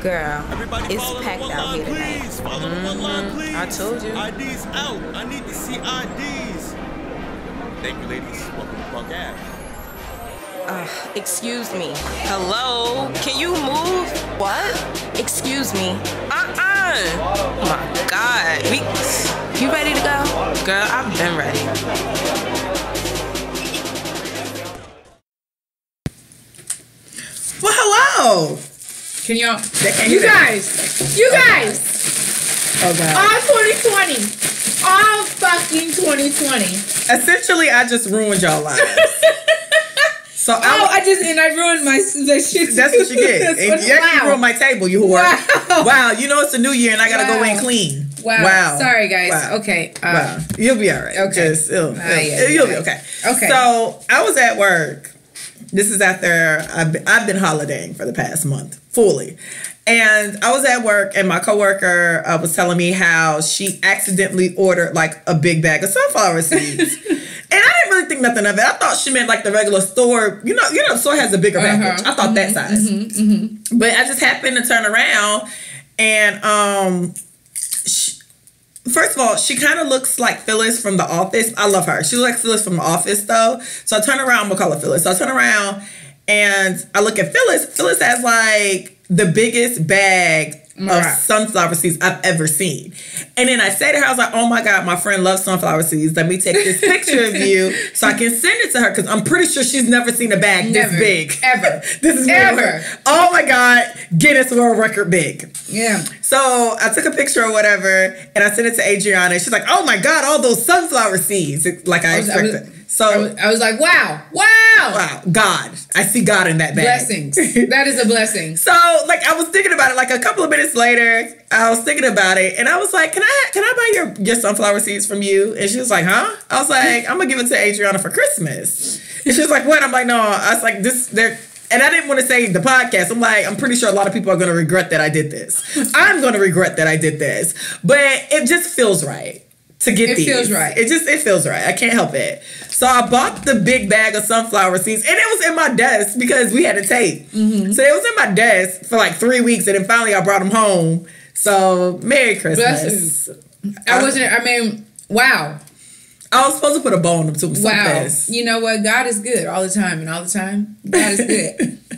Girl, Everybody it's packed out line, here tonight. Mm-hmm. please. Follow the one line, please. I told you. IDs out. I need to see IDs. Thank you, ladies. Welcome to Punk Ave. Excuse me. Hello? Can you move? What? Excuse me. Uh-uh. Oh my God. We, you ready to go? Girl, I've been ready. Well, hello. Can y'all? You guys, you guys, Oh God. all 2020, all fucking 2020. Essentially, I just ruined y'all lives. So I, Oh, I just and I ruined my the shit. that's what you get. And what- you wow. ruined my table, you whore. Wow. Wow. You know it's a new year and I gotta go in clean. Wow. Wow. Sorry, guys. Wow. Okay. Uh, Wow. You'll be all right. Okay. Just, it'll, Ah, yeah, you'll be okay. Okay. So I was at work. This is after I've been, I've been holidaying for the past month fully. And I was at work, and my coworker uh, was telling me how she accidentally ordered like a big bag of sunflower seeds, and I didn't really think nothing of it. I thought she meant like the regular store. You know, you know, store has a bigger Uh-huh. package. I thought that size, but I just happened to turn around, and um, First of all, she kind of looks like Phyllis from The Office. I love her. She looks like Phyllis from The Office, though. So I turn around, gonna call her Phyllis. So I turn around and I look at Phyllis. Phyllis has like the biggest bag Right. of sunflower seeds I've ever seen. And then I say to her, I was like, oh my God, my friend loves sunflower seeds. Let me take this picture of you so I can send it to her because I'm pretty sure she's never seen a bag Never. this big. Ever. this is Ever. Oh my God, Guinness World Record big. Yeah. So I took a picture or whatever, and I sent it to Adriana. She's like, "Oh my god, all those sunflower seeds!" Like I I was- I was- expected. So I was, I was like, wow, wow, wow, God, I see God in that bag. blessings. that is a blessing. So like I was thinking about it. Like a couple of minutes later, I was thinking about it, and I was like, "Can I can I buy your your sunflower seeds from you?" And she was like, "Huh?" I was like, "I'm gonna give it to Adriana for Christmas." And she was like, "What?" I'm like, "No." I was like, "This they're." And I didn't want to say the podcast. I'm like, I'm pretty sure a lot of people are going to regret that I did this. I'm going to regret that I did this, but it just feels right to get It these. feels right. It just it feels right. I can't help it. So I bought the big bag of sunflower seeds, and it was in my desk because we had a tape. Mm-hmm. So it was in my desk for like three weeks, and then finally I brought them home. So Merry Christmas. I wasn't. I mean, wow, I was supposed to put a bow on them too. So wow. You know what? God is good all the time, and all the time, God is good.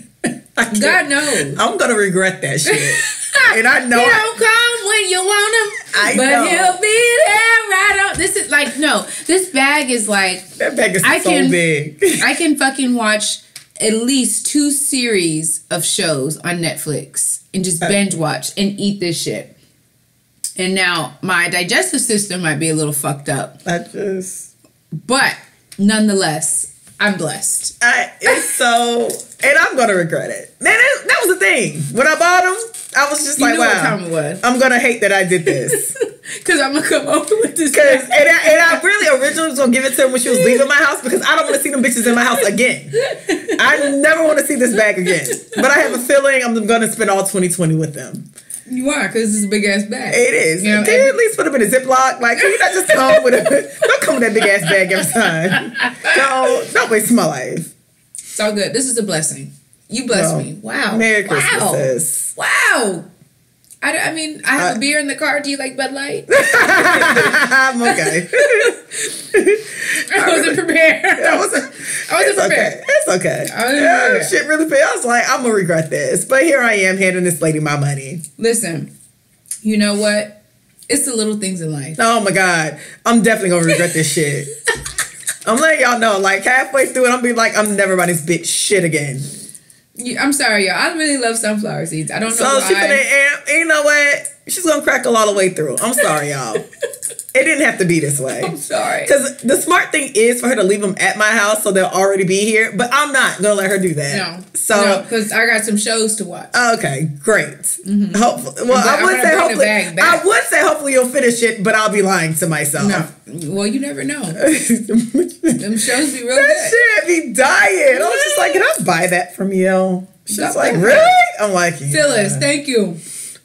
God knows. I'm gonna regret that shit, and I know. he don't come when you want him, I but know. he'll be there right on. This is like no. This bag is like that bag is I so can- big. I can fucking watch at least two series of shows on Netflix and just uh, binge watch and eat this shit. And now my digestive system might be a little fucked up, I just. but nonetheless, I'm blessed. I, it's so, and I'm gonna regret it. Man, that, that was the thing. When I bought them, I was just You like, wow, time it was. I'm gonna hate that I did this. Cause I'm gonna come over with this. Cause and I, and I really originally was gonna give it to him when she was leaving my house because I don't want to see them bitches in my house again. I never want to see this bag again. But I have a feeling I'm gonna spend all 2020 with them. You are, cause it's a big ass bag. It is. You know, can you at least put them in a Ziploc? Like, can you not just come with a don't come with that big ass bag every time? Don't don't waste my life. It's all good. This is a blessing. You bless Well, me. Wow. Merry wow. Christmas. Wow. I, I mean, I have Uh, a beer in the car. Do you like Bud Light? I'm okay. I wasn't prepared. That was I wasn't it's okay. prepared. It's okay. I wasn't Yeah, shit really bad. I was like, I'm gonna regret this, but here I am handing this lady my money. Listen, you know what? It's the little things in life. Oh my god, I'm definitely gonna regret this shit. I'm letting y'all know, like halfway through it, I'm be like, I'm never buying this bitch shit again. You- I'm sorry, y'all. I really love sunflower seeds. I don't know So why. she finna, and, and you know what? She's gonna crackle all the way through. I'm sorry, y'all. it didn't have to be this way. I'm sorry. Because the smart thing is for her to leave them at my house so they'll already be here. But I'm not gonna let her do that. No. So no, because I got some shows to watch. Okay, great. Mm-hmm. Hopefully, well, I would say hopefully. back. I would say hopefully you'll finish it, but I'll be lying to myself. No. Well, you never know. that Them shows be real good. shit be dying. I was just like, can I buy that from you? She's That's like, really? I'm like, yeah. Phyllis, thank you.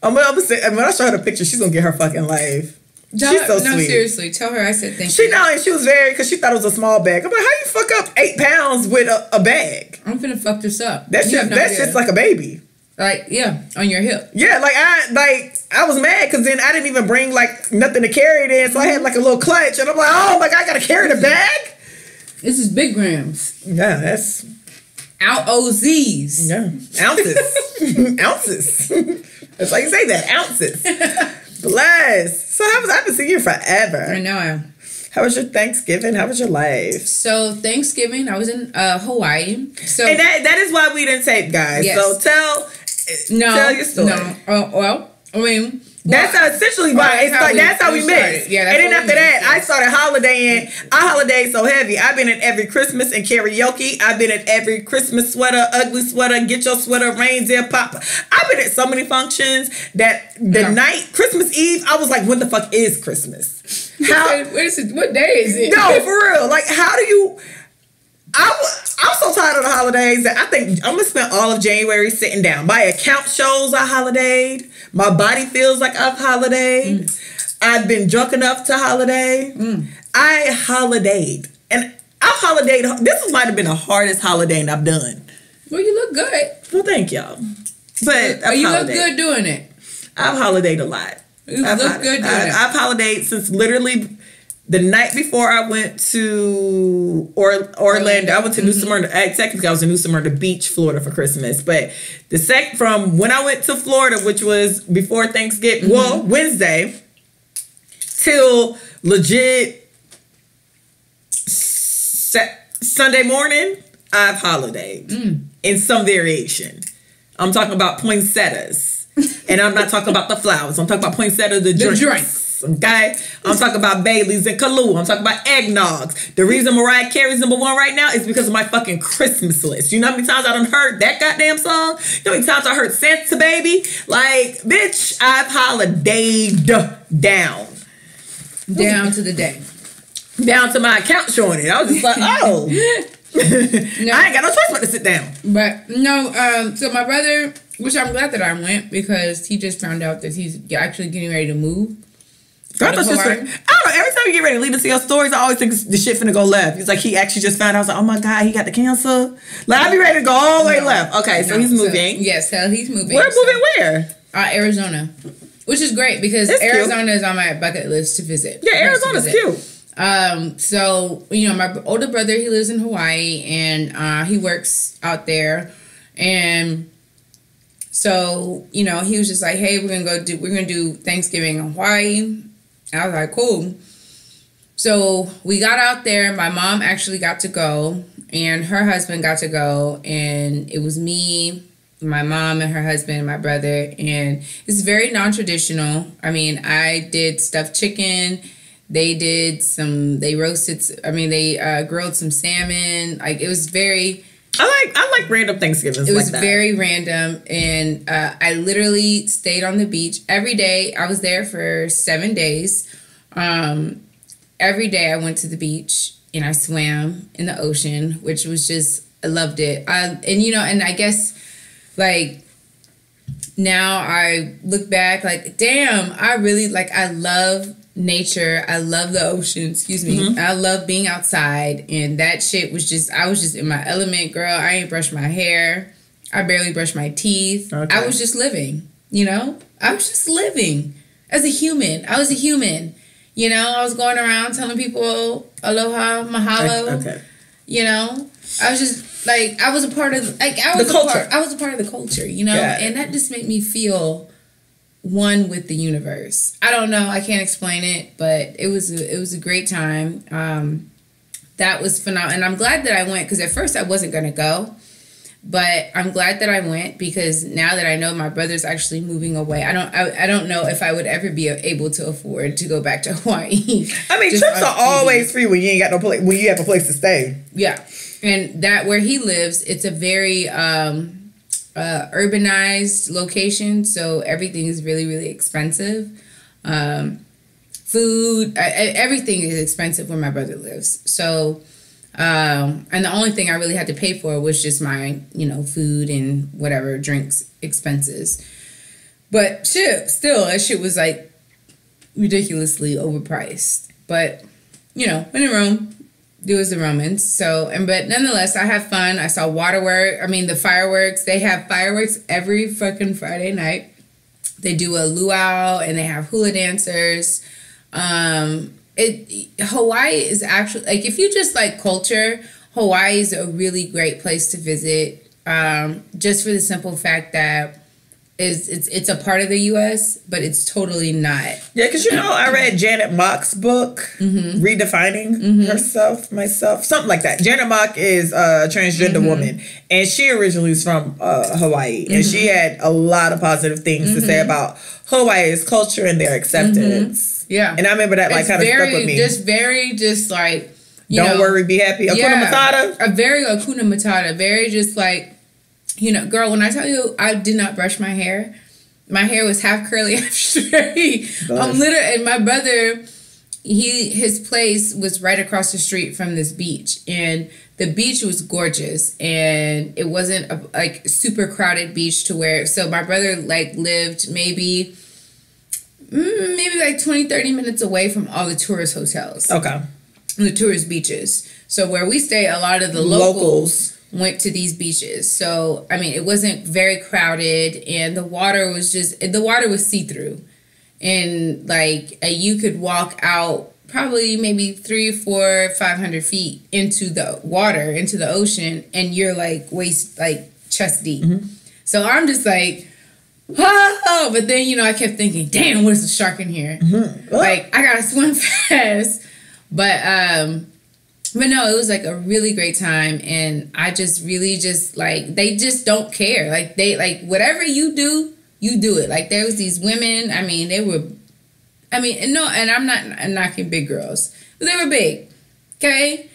I'm gonna, say, when I show her the picture, she's gonna get her fucking life. She's so no, sweet. seriously. Tell her I said thank She you. know, and she was very because she thought it was a small bag. I'm like, how you fuck up eight pounds with a, a bag? I'm finna fuck this up. That's just no that's idea. just like a baby. Like, yeah, on your hip. Yeah, like I like I was mad because then I didn't even bring like nothing to carry it in, so I had like a little clutch, and I'm like, oh my god, I gotta carry the bag. This is big grams. Yeah, that's Out OZs. yeah ounces, ounces. That's why you say that ounces. Bless. So how was I been seeing you forever. I know. How was your Thanksgiving? How was your life? So Thanksgiving, I was in uh, Hawaii. So And that that is why we didn't tape, guys. Yes. So tell no, tell your story. No, uh, well, I mean, That's well, essentially why that's it's how like we- that's how we, we met. Yeah, and then after that, I started holidaying. I holiday so heavy. I've been at every Christmas and karaoke. I've been at every Christmas sweater, ugly sweater, get your sweater, reindeer pop. I've been at so many functions that the Yeah. night Christmas Eve, I was like, "What the fuck is Christmas? How? What is it? What day is it? no, for real. Like, how do you? I I'm so tired of the holidays that I think I'm gonna spend all of January sitting down. My account shows I holidayed. My body feels like I've holidayed. Mm. I've been drunk enough to holiday. Mm. I holidayed, and I've holidayed. This might have been the hardest holidaying I've done. Well, you look good. Well, thank y'all. But Oh, you look good doing it. I've holidayed a lot. You I've, look good doing I, it. I've holidayed since literally the night before I went to or, Orlando. I went to New Mm-hmm. Smyrna. Technically, I was in New Smyrna Beach, Florida, for Christmas. But the sec from when I went to Florida, which was before Thanksgiving, Mm-hmm. well, Wednesday, till legit sa- Sunday morning, I've holidayed Mm. in some variation. I'm talking about poinsettias. and I'm not talking about the flowers. I'm talking about poinsettia, the, drinks. drinks. Okay? I'm talking about Bailey's and Kahlua. I'm talking about eggnogs. The reason Mariah Carey's number one right now is because of my fucking Christmas list. You know how many times I done heard that goddamn song? You know how many times I heard Santa Baby? Like, bitch, I've holidayed down. Down to the day. Down to my account showing it. I was just like, oh. I ain't got no choice but to sit down. But no, um, so my brother, which I'm glad that I went because he just found out that he's actually getting ready to move. I, Out thought of just, I don't know. Every time you get ready to lead into your stories, I always think the shit finna go left. It's like he actually just found out. I was like, oh my god, he got the cancer. Like I'd be ready to go all the way left. Okay, so No, he's moving. yes, so he's moving. We're so- moving where? Uh, Arizona, which is great because It's cute. Arizona is on my bucket list to visit. Yeah, Arizona's visit. cute. Um, so you know, my older brother he lives in Hawaii and uh, he works out there, and so you know he was just like, "Hey, we're gonna go do we're gonna do Thanksgiving in Hawaii." I was like, "Cool." So we got out there. My mom actually got to go, and her husband got to go, and it was me, my mom, and her husband, and my brother, and it's very non-traditional. I mean, I did stuffed chicken. They did some. They roasted. I mean, they uh, grilled some salmon. Like it was very. I like I like random Thanksgivings It was like very random, and uh, I literally stayed on the beach every day. I was there for seven days. Um, every day I went to the beach and I swam in the ocean, which was just I loved it. I, and you know, and I guess like now I look back like, damn, I really like I love nature. I love the ocean. Excuse me. Mm-hmm. I love being outside, and that shit was just I was just in my element, girl. I ain't brushed my hair. I barely brushed my teeth. Okay. I was just living. You know, I was just living as a human. I was a human. You know, I was going around telling people aloha, mahalo. Okay. You know, I was just like I was a part of like I The was a culture. part. I was a part of the culture. You know, and that just made me feel one with the universe. I don't know. I can't explain it, but it was a, it was a great time. Um, that was phenomenal, and I'm glad that I went because at first I wasn't gonna go, but I'm glad that I went because now that I know my brother's actually moving away, I don't I, I don't know if I would ever be able to afford to go back to Hawaii. I mean, trips are always free when you ain't got no place when you have a place to stay. Yeah, and that where he lives, it's a very um, uh, urbanized location, so everything is really really expensive. Um, food, I, everything is expensive where my brother lives. So, um, and the only thing I really had to pay for was just my you know food and whatever drinks expenses. But shit, still that shit was like ridiculously overpriced. But you know, in Rome, It was the Romans. So, and but nonetheless, I had fun. I saw waterwork. I mean, the fireworks. They have fireworks every fucking Friday night. They do a luau and they have hula dancers. Um, it Hawaii is actually like if you just like culture, Hawaii is a really great place to visit. Um, just for the simple fact that is it's it's a part of the U.S., but it's totally not. Yeah, because you know, I read Janet Mock's book, Mm-hmm. Redefining Herself, Myself, something like that. Janet Mock is a transgender Mm-hmm. woman, and she originally was from uh, Hawaii, and she Mm-hmm. had a lot of positive things to say about Hawaii's culture and their acceptance. Yeah, And I remember that like kind of stuck with me. just very just like you Don't know, worry, be happy. Hakuna yeah, Matata. A very Hakuna Matata. Very just like, you know, girl, when I tell you I did not brush my hair, my hair was half curly, half straight. I'm literally, and my brother, he, his place was right across the street from this beach. And the beach was gorgeous. And it wasn't a like super crowded beach to where, so my brother like lived maybe, mm, maybe like 20, 30 minutes away from all the tourist hotels Okay. the tourist beaches. So where we stay, a lot of the Locals. locals, went to these beaches. So I mean, it wasn't very crowded, and the water was just the water was see through, and like uh, you could walk out probably maybe three, four, five hundred feet into the water, into the ocean, and you're like waist like chest deep. So I'm just like. Oh, but then you know I kept thinking, damn, what is the shark in here? Like I gotta swim fast. But um but no, it was like a really great time and I just really just like they just don't care. Like they like whatever you do, you do it. Like there was these women, I mean, they were I mean, no, and I'm not knocking big girls. But they were big. Okay?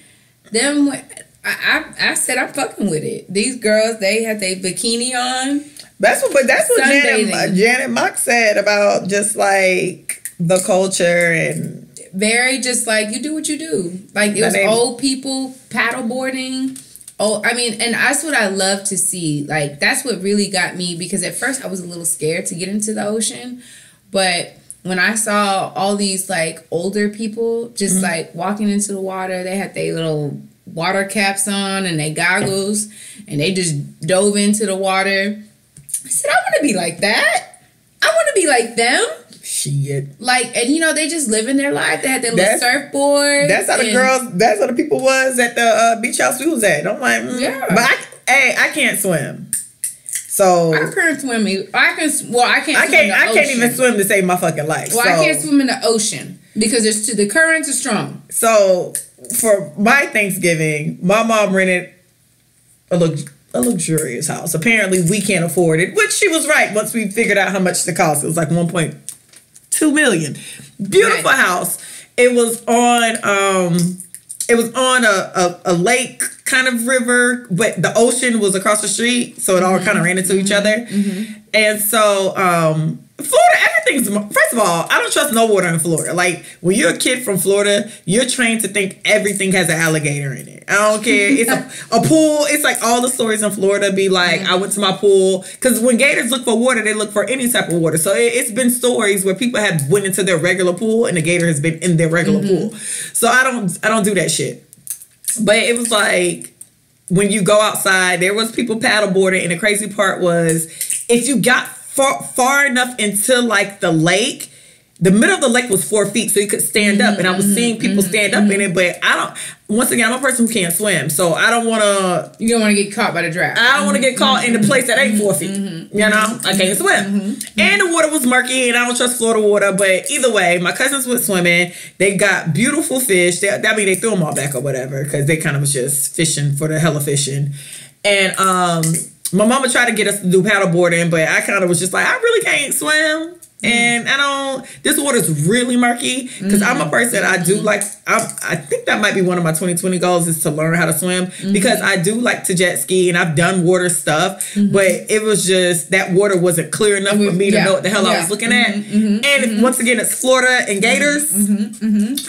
Them I, I I said I'm fucking with it. These girls, they had their bikini on. That's what, but that's what Janet, Janet Mock said about just like the culture and very just like you do what you do. Like it was old people paddleboarding. Oh, I mean, and that's what I love to see. Like that's what really got me because at first I was a little scared to get into the ocean, but when I saw all these like older people just Mm-hmm. like walking into the water, they had their little water caps on and they goggles, and they just dove into the water. I said, I want to be like that. I want to be like them. Shit. Like, and you know, they just living their life. They had their little That's- surfboard. That's how the girls. That's how the people was at the uh, beach house we was at. I'm like, mm. Yeah. but I, hey, I can't swim, so I couldn't swim. I can. Well, I can't. I can't. I can't even swim to save my fucking life. Well, so, I can't swim in the ocean because there's too, the currents are strong. So for my Thanksgiving, my mom rented a lux- a luxurious house. Apparently, we can't afford it, which she was right. Once we figured out how much the cost, it was like one point two million. Beautiful Right. house. It was on um, it was on a, a a lake kind of river, but the ocean was across the street, so it all kind of mm-hmm. ran into each mm-hmm. other. Mm-hmm. And so, um, Florida, everything's first of all, I don't trust no water in Florida. Like when you're a kid from Florida, you're trained to think everything has an alligator in it. I don't care. It's a, a pool. It's like all the stories in Florida be like, I went to my pool because when gators look for water, they look for any type of water. So it, it's been stories where people have went into their regular pool and the gator has been in their regular pool. So I don't, I don't do that shit. But it was like when you go outside, there was people paddleboarding, and the crazy part was if you got far, far enough into like the lake, the middle of the lake was four feet, so you could stand up, and I was mm-hmm. seeing people mm-hmm. stand up in it. But I don't. Once again, I'm a person who can't swim, so I don't want to. You don't want to get caught by the draft. I don't want to get caught in a mm-hmm. place that ain't four feet. You know, I can't swim. And the water was murky, and I don't trust Florida water. But either way, my cousins went swimming. They got beautiful fish. They, that mean they threw them all back or whatever because they kind of was just fishing for the hell of fishing. And um, my mama tried to get us to do paddleboarding, but I kind of was just like, I really can't swim. And I don't. This water's really murky because I'm a mm-hmm. person. I do mm-hmm. like. I, I think that might be one of my 2020 goals is to learn how to swim mm-hmm. because I do like to jet ski and I've done water stuff, but it was just that water wasn't clear enough for me to know what the hell I was looking at. and once again, it's Florida and Gators.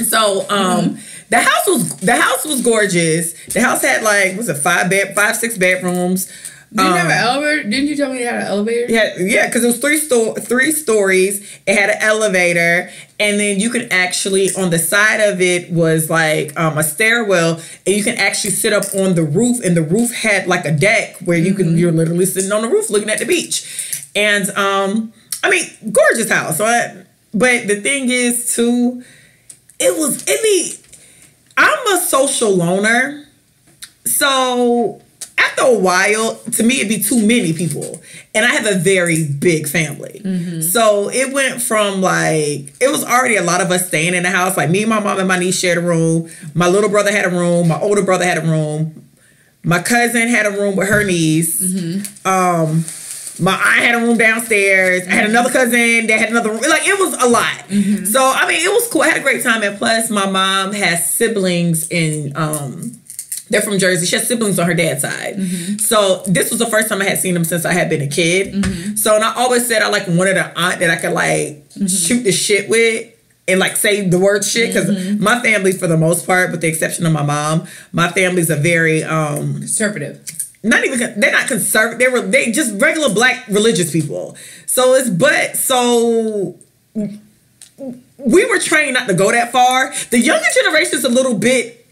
So um, the house was the house was gorgeous. The house had like was it five bed, five six bedrooms. Didn't you have Um, an elevator? Didn't you tell me you had an elevator? Yeah, yeah, because it was three sto- three stories. It had an elevator, and then you could actually on the side of it was like um, a stairwell, and you can actually sit up on the roof, and the roof had like a deck where you can you're literally sitting on the roof looking at the beach, and um, I mean, gorgeous house. So I, but the thing is, too, it was. I mean, I'm a social loner. So after a while, to me, it'd be too many people. And I have a very big family. So it went from like, it was already a lot of us staying in the house. Like me, my mom, and my niece shared a room. My little brother had a room. My older brother had a room. My cousin had a room with her niece. Um, my I had a room downstairs. I had another cousin that had another room. Like it was a lot. So I mean, it was cool. I had a great time. And plus, my mom has siblings in. um they're from Jersey. She has siblings on her dad's side. Mm-hmm. So this was the first time I had seen them since I had been a kid. Mm-hmm. So and I always said I like wanted an aunt that I could like mm-hmm. shoot the shit with and like say the word shit because my family for the most part, with the exception of my mom, my family's a very um Conservative. not even they're not conservative. They were they just regular black religious people. So it's but so we were trained not to go that far. The younger generation is a little bit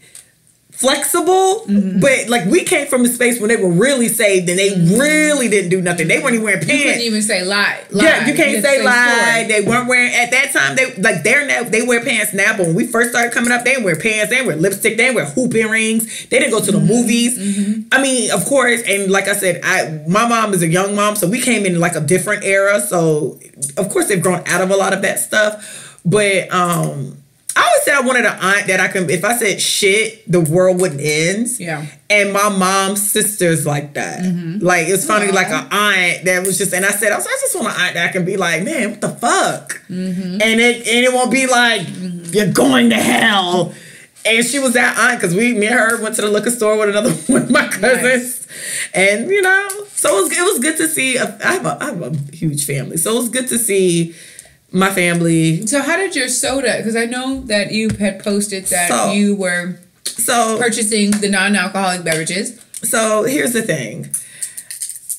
flexible, but like we came from a space when they were really saved and they really didn't do nothing. They weren't even wearing pants. You couldn't even say lie. lie. Yeah, you can't had to say lie. story. They weren't wearing at that time. They like they're now they wear pants now. But when we first started coming up, they didn't wear pants. They wear lipstick. They didn't wear hoop earrings. They didn't go to the Mm-hmm. movies. I mean, of course, and like I said, I my mom is a young mom, so we came in like a different era. So of course they've grown out of a lot of that stuff. But um I always said I wanted an aunt that I can if I said shit, the world wouldn't end. Yeah. And my mom's sister's like that. Like it's funny, like an aunt that was just, and I said, I, was, I just want an aunt that I can be like, man, what the fuck? Mm-hmm. And it and it won't be like you're going to hell. And she was that aunt because we, me and her, went to the liquor store with another one of my cousins, and you know, so it was it was good to see. A, I have a I have a huge family, so it was good to see my family. So how did your soda? Because I know that you had posted that So- you were So purchasing the non-alcoholic beverages. So here's the thing.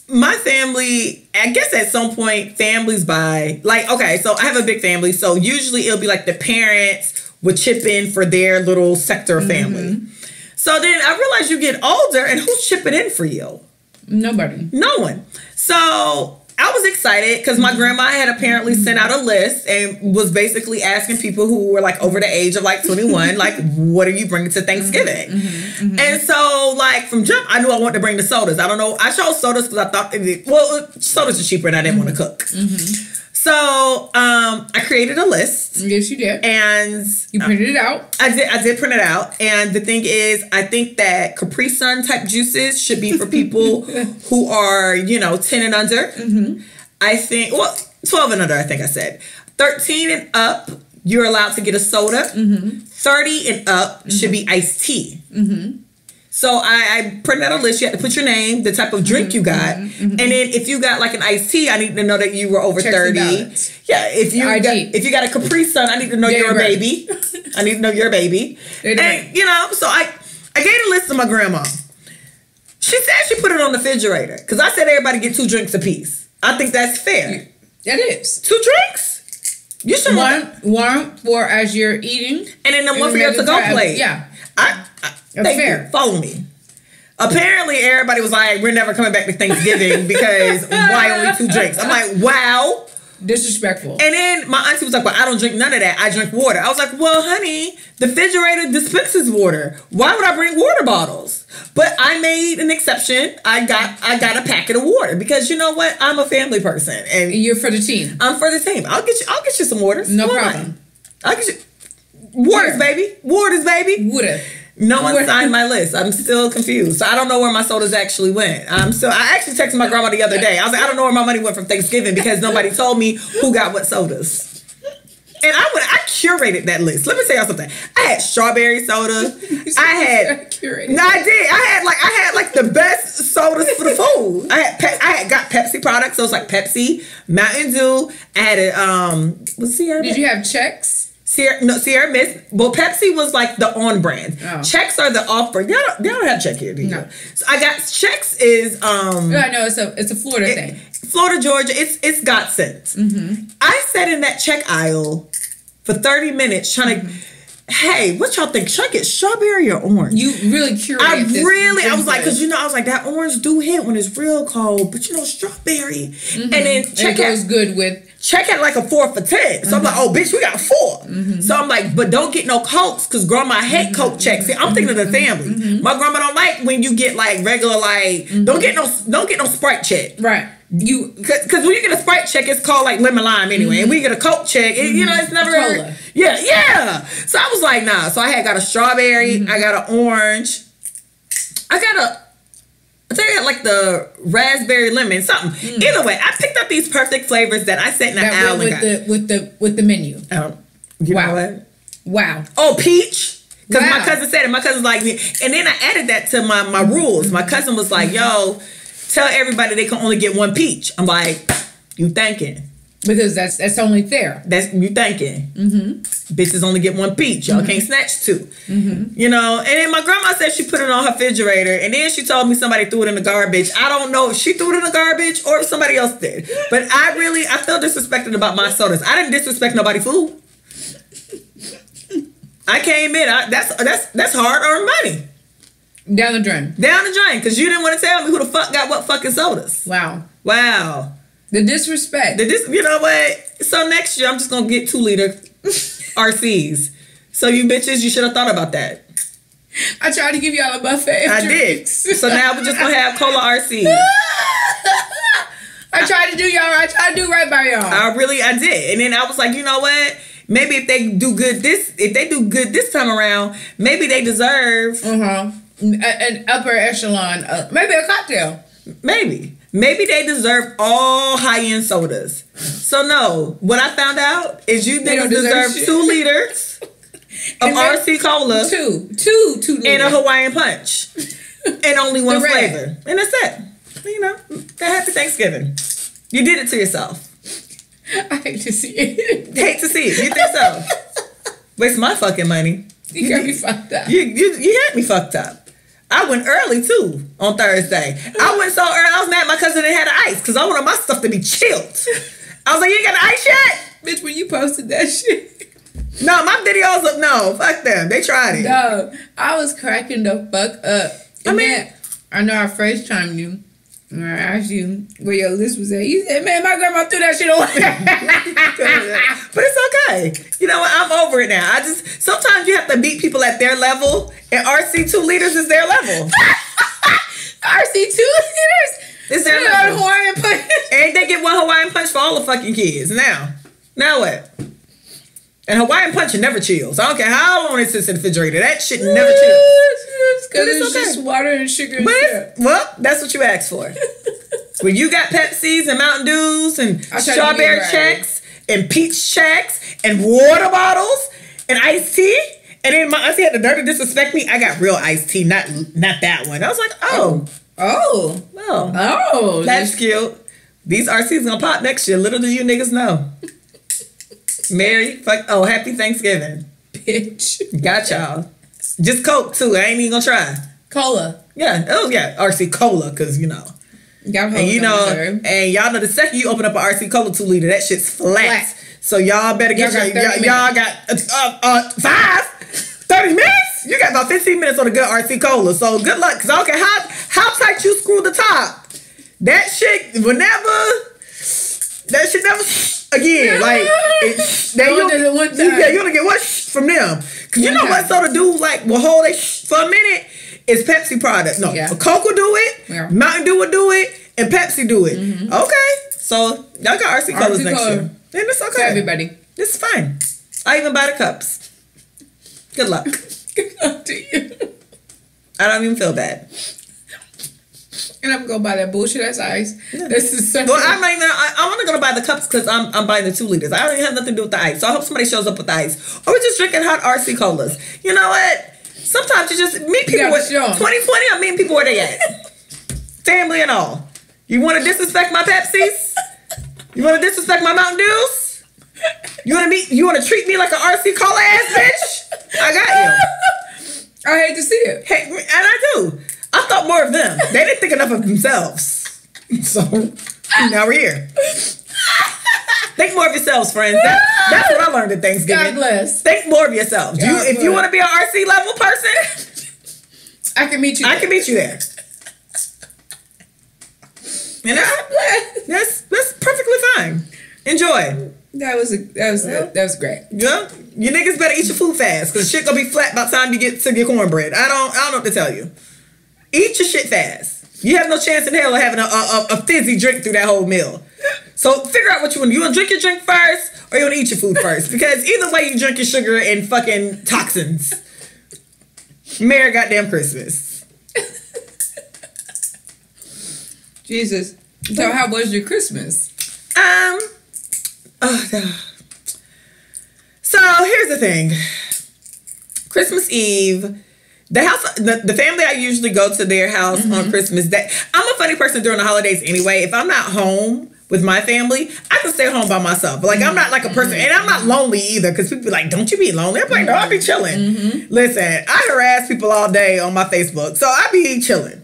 My family, I guess at some point, families buy, like, okay, so I have a big family. So usually it'll be like the parents would chip in for their little sector of family. Mm-hmm. So then I realized you get older and who's chipping in for you? Nobody. No one. So I was excited because my grandma had apparently sent out a list and was basically asking people who were like over the age of like 21, like, what are you bringing to Thanksgiving? Mm-hmm, mm-hmm, mm-hmm. And so, like, from jump, I knew I wanted to bring the sodas. I don't know. I chose sodas because I thought, well, sodas are cheaper and I didn't want to cook. So um, I created a list Yes, you did. and You um, printed it out. I did. I did print it out, and the thing is, I think that Capri Sun type juices should be for people who are, you know, ten and under. Mm-hmm. I think, well, twelve and under. I think I said thirteen and up. You're allowed to get a soda. Mm-hmm. Thirty and up should mm-hmm. be iced tea. So I, I printed out a list. You had to put your name, the type of mm-hmm. drink you mm-hmm. got, mm-hmm. and then if you got like an iced tea, I need to know that you were over thirty. Yeah, if you got, if you got a Capri Sun, I need to know Yeah, you're a right. baby. I need to know you're a baby. And you know, so I I gave a list to my grandma. She said she put it on the refrigerator because I said everybody get two drinks apiece. I think that's fair. That is. Two drinks. You should One, one for as you're eating. and then the one for your to go plate. Yeah. I That's thank fair. You. Follow me. Apparently, everybody was like, "We're never coming back to Thanksgiving because why only two drinks?" I'm like, "Wow." Disrespectful. And then my auntie was like, Well, I don't drink none of that. I drink water. I was like, Well, honey, the refrigerator dispenses water. Why would I bring water bottles? But I made an exception. I got I got a packet of water because you know what? I'm a family person and You're for the team. I'm for the team. I'll get you I'll get you some waters. No not? problem. I'll get you waters, Where? baby. Waters, baby. Woulda. No one signed my list. I'm still confused. So I don't know where my sodas actually went. I'm still. I actually texted my grandma the other day. I was like, I don't know where my money went from Thanksgiving because nobody told me who got what sodas. And I would. I curated that list. Let me tell y'all something. I had strawberry soda. I had. Curated. No, I did. I had like I had like the best sodas for the food. I had Pe- I had got Pepsi products. So it's like Pepsi, Mountain Dew. I had a um. What's the other? Did you have Cheks? Sierra, no, Sierra Mist. Well, Pepsi was like the on brand. Oh. Cheks are the off brand. They don't, they don't have Chek here, do you? No. So I got Cheks is um I know it's a it's a Florida thing. Florida, Georgia. It's it's got sense. Mm-hmm. I sat in that Chek aisle for thirty minutes trying to. Hey, what y'all think? Should I get strawberry or orange? Mm-hmm. You really curious. I really, I was like, because you know, I was like, that orange do hit when it's real cold, but you know, strawberry. And then and check it goes out, good with check out like a four for 10. So I'm like, oh, bitch, we got 4 So I'm like, but don't get no Cokes because grandma hate Coke mm-hmm. Cheks. See, I'm thinking of the mm-hmm. family. Mm-hmm. My grandma don't like when you get like regular, like, don't get no, don't get no Sprite Chek. right. You Because when you get a Sprite Chek, it's called like lemon lime anyway. And we get a Coke Chek, it, you know, it's never. Cola. Yeah, yeah. So I was like, nah. So I had got a strawberry, I got an orange, I got a. I think I like the raspberry lemon, something. Mm. Either way, I picked up these perfect flavors that I sat in the that aisle with the with the with the menu. Oh, you Wow. Wow. Oh, peach. Because my cousin said it. My cousin's like, and then I added that to my my rules. My cousin was like, "Yo, tell everybody they can only get one peach." I'm like, "You thinking? Because that's that's only fair. That's you thinking? Mm-hmm. Bitches only get one peach. Y'all can't snatch 2 Mm-hmm. You know." And then my grandma said she put it on her refrigerator, and then she told me somebody threw it in the garbage. I don't know if she threw it in the garbage or if somebody else did. But I really, I feel disrespected about my sodas. I didn't disrespect nobody food. I came in. I, that's that's that's hard earned money Down the drain. down the drain because you didn't want to tell me who the fuck got what fucking sodas. Wow. Wow. The disrespect. The dis. You know what? So next year I'm just gonna get two liter RCs. So you bitches, you should have thought about that. I tried to give y'all a buffet. I did. So now we're just gonna have cola RCs. I tried to do y'all. I tried to do right by y'all. I really, I did, and then I was like, you know what? Maybe if they do good this, if they do good this time around, maybe they deserve. Uh huh. An upper echelon, uh, maybe a cocktail. Maybe. Maybe they deserve all high end sodas. So no, what I found out is you They niggas deserve deserve two liters of RC cola Two, two, two, and a. Hawaiian punch. And only one flavor. And that's it. You know, happy Thanksgiving. You did it to yourself. I hate to see it. Hate to see it. You think so? Waste my fucking money. You got me fucked up. You you you had me fucked up. I went early too on Thursday. I went so early. I was mad my cousin didn't have the ice because I wanted my stuff to be chilled. I was like, you ain't got the ice yet? Bitch, when you posted that shit, No, my videos look no. Fuck them. They tried it. no, I was cracking the fuck up. I mean- I know I first timed you. And I asked you where your list was at. You said, man, my grandma threw that shit away. but it's okay. You know what? I'm over it now. I just sometimes you have to meet people at their level, and RC two liters is their level. RC two liters. It's their level. Hawaiian punch. And they get one Hawaiian punch for all the fucking kids. Now, now what? And Hawaiian punch never chills. I don't care how long it sits in the refrigerator. That shit never chills. Because But it's it's, okay. just water and sugar and But well, that's what you asked for. when you got Pepsis and Mountain Dews and I tried to strawberry right. Cheks and peach Cheks and water bottles and iced tea. And then my auntie had the nerve to disrespect me. I got real iced tea, not not that one. I was like, oh, Oh. well, Oh. that's cute. These RCs gonna pop next year. Little do you niggas know. Merry fuck. Oh, happy Thanksgiving. bitch. Got y'all. Just Coke too. I ain't even gonna try. Cola. Yeah. Oh yeah. RC Cola, cause you know. Y'all And you know, and y'all know the second you open up an RC Cola two liter, that shit's flat. Flat. So y'all better get Y'all your, got 30 y'all, y'all got uh, uh, five, 30 minutes. You got about 15 minutes on a good RC Cola. So good luck, cause I don't care how how tight you screw the top. That shit will never. That shit never again. Like it, they you, did it one you- time. yeah, you only get sh- from them. Cause you One know what time. soda do like will hold it for a minute It's Pepsi product. No, Yeah. Coke will do it. Yeah. Mm-hmm. Mountain Dew will do it, and Pepsi do it. Okay, so y'all got RC colors RC next year, and it's okay. everybody. It's fine. I even buy the cups. Good luck. Good luck to you. I don't even feel bad. And I'm gonna buy that bullshit ass ice. This is. Well, I'm not even. I, I'm only gonna buy the cups because I'm I'm buying the two liters. I don't even have nothing to do with the ice. So I hope somebody shows up with the ice, or we're just drinking hot RC colas. You know what? Sometimes you just meet people. Where, 2020, I'm meeting people where they at. Family and all. You want to disrespect my Pepsis? You want to disrespect my Mountain Dews? You wanna meet you wanna treat me like an RC Cola ass bitch? I got you. I hate to see it. Hey, and I do. I thought more of them. They didn't think enough of themselves. So now we're here. Think more of yourselves, friends. That, that's what I learned at Thanksgiving. God bless. Think more of yourselves. You, if you want to be an RC level person, I can meet you. I can meet you there. And that's, that's that's perfectly fine. Enjoy. That was a, that was that was great. Yeah, you niggas better eat your food fast because shit gonna be flat by the time you get to your cornbread. I don't I don't know what to tell you. Eat your shit fast. You have no chance in hell of having a, a, a fizzy drink through that whole meal. So figure out what you want. You want to drink your drink first, or you want to eat your food first? Because either way, you drink your sugar and fucking toxins. Merry goddamn Christmas. Jesus. So how was your Christmas? Um. Oh God. So here's the thing. Christmas Eve, the house, the, the family I usually go to their house on mm-hmm. Christmas Day. I'm a funny person during the holidays anyway. If I'm not home with my family, I can stay home by myself. But like I'm not like a person, and I'm not mm-hmm. lonely either. Because people be like, "Don't you be lonely?" I'm like, "No, I be mm-hmm. chilling." Listen, I harass people all day on my Facebook, so I be chilling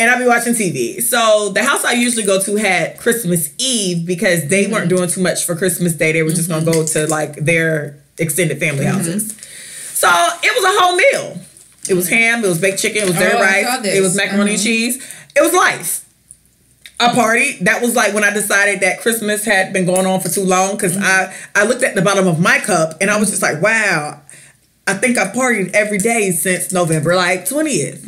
and I be watching TV. So the house I usually go to had Christmas Eve because they weren't doing too much for Christmas Day. They were just gonna go to like their extended family houses. So it was a whole meal. It was ham, it was baked chicken, it was dirty Oh, rice, it was macaroni and Mhm. cheese. It was life. A party. That was like when I decided that Christmas had been going on for too long because I I looked at the bottom of my cup and I was just like, wow. I think I've partied every day since November like 20th.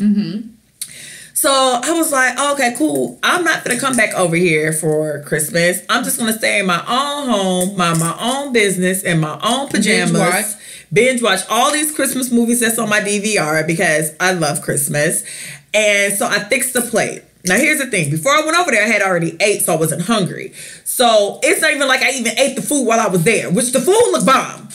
So I was like, oh, okay, cool. I'm not gonna come back over here for Christmas. I'm just gonna stay in my own home, mind my own business, in my own pajamas. Binge watch all these Christmas movies that's on my DVR because I love Christmas. And so I fixed the plate. Now here's the thing. Before I went over there, I had already ate, so I wasn't hungry. So it's not even like I even ate the food while I was there, which the food looked bomb.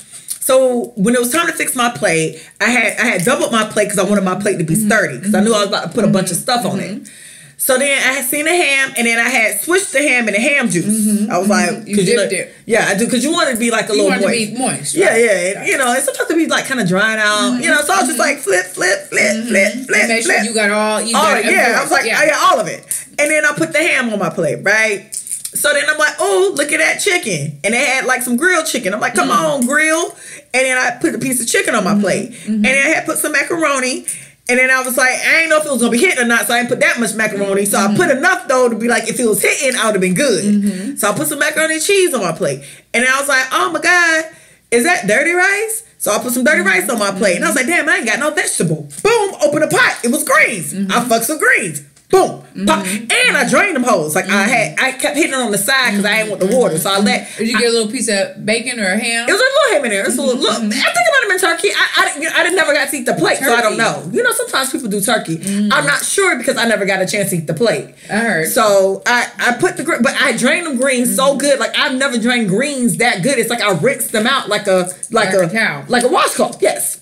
So when it was time to fix my plate, I had I had doubled my plate because I wanted my plate to be sturdy because I knew I was about to put a bunch of stuff on it. Mm-hmm. So then I had seen the ham, and then I had switched the ham in the ham juice. Mm-hmm. I was like, mm-hmm. You dipped know- it. Yeah, I do because you want it to be like a You little want it to moist. be moist. Yeah, right? yeah, and, you know, it's supposed to be like kind of drying out, you know. So I was just mm-hmm. like flip, flip, flip, flip, flip, And make sure flip. you got all you All got of it, yeah, I was like, yeah. oh, yeah, all of it. And then I put the ham on my plate, right? So then I'm like, oh, look at that chicken. And they had like some grilled chicken. I'm like, come Mm-hmm. on, grill. And then I put a piece of chicken on my plate. Mm-hmm. And then I had put some macaroni. And then I was like, I ain't know if it was gonna be hitting or not, so I didn't put that much macaroni. So I Mm-hmm. put enough though to be like, if it was hitting, I would have been good. Mm-hmm. So I put some macaroni and cheese on my plate. And I was like, oh my God, is that dirty rice? So I put some dirty rice on my mm-hmm. plate. And I was like, damn, I ain't got no vegetable. Boom, open the pot. It was greens. I mm-hmm. fucked some greens. Boom. Pop. Mm-hmm. And I drained them hoes. Like I had I kept hitting it on the side because I didn't want the water. So I mm-hmm. let Did you get a little piece of bacon or ham? it was a little ham in there. It's a little, look, mm-hmm. I think it might have been turkey. I, I, didn't- I didn't never got to eat the plate, so I don't know. You know, sometimes people do turkey. I'm not sure because I never got a chance to eat the plate. I heard. So I, I put the but I drained them greens so good. Like I've never drained greens that good. It's like I rinsed them out like a like, Like a, a cow. like a washcloth. Yes.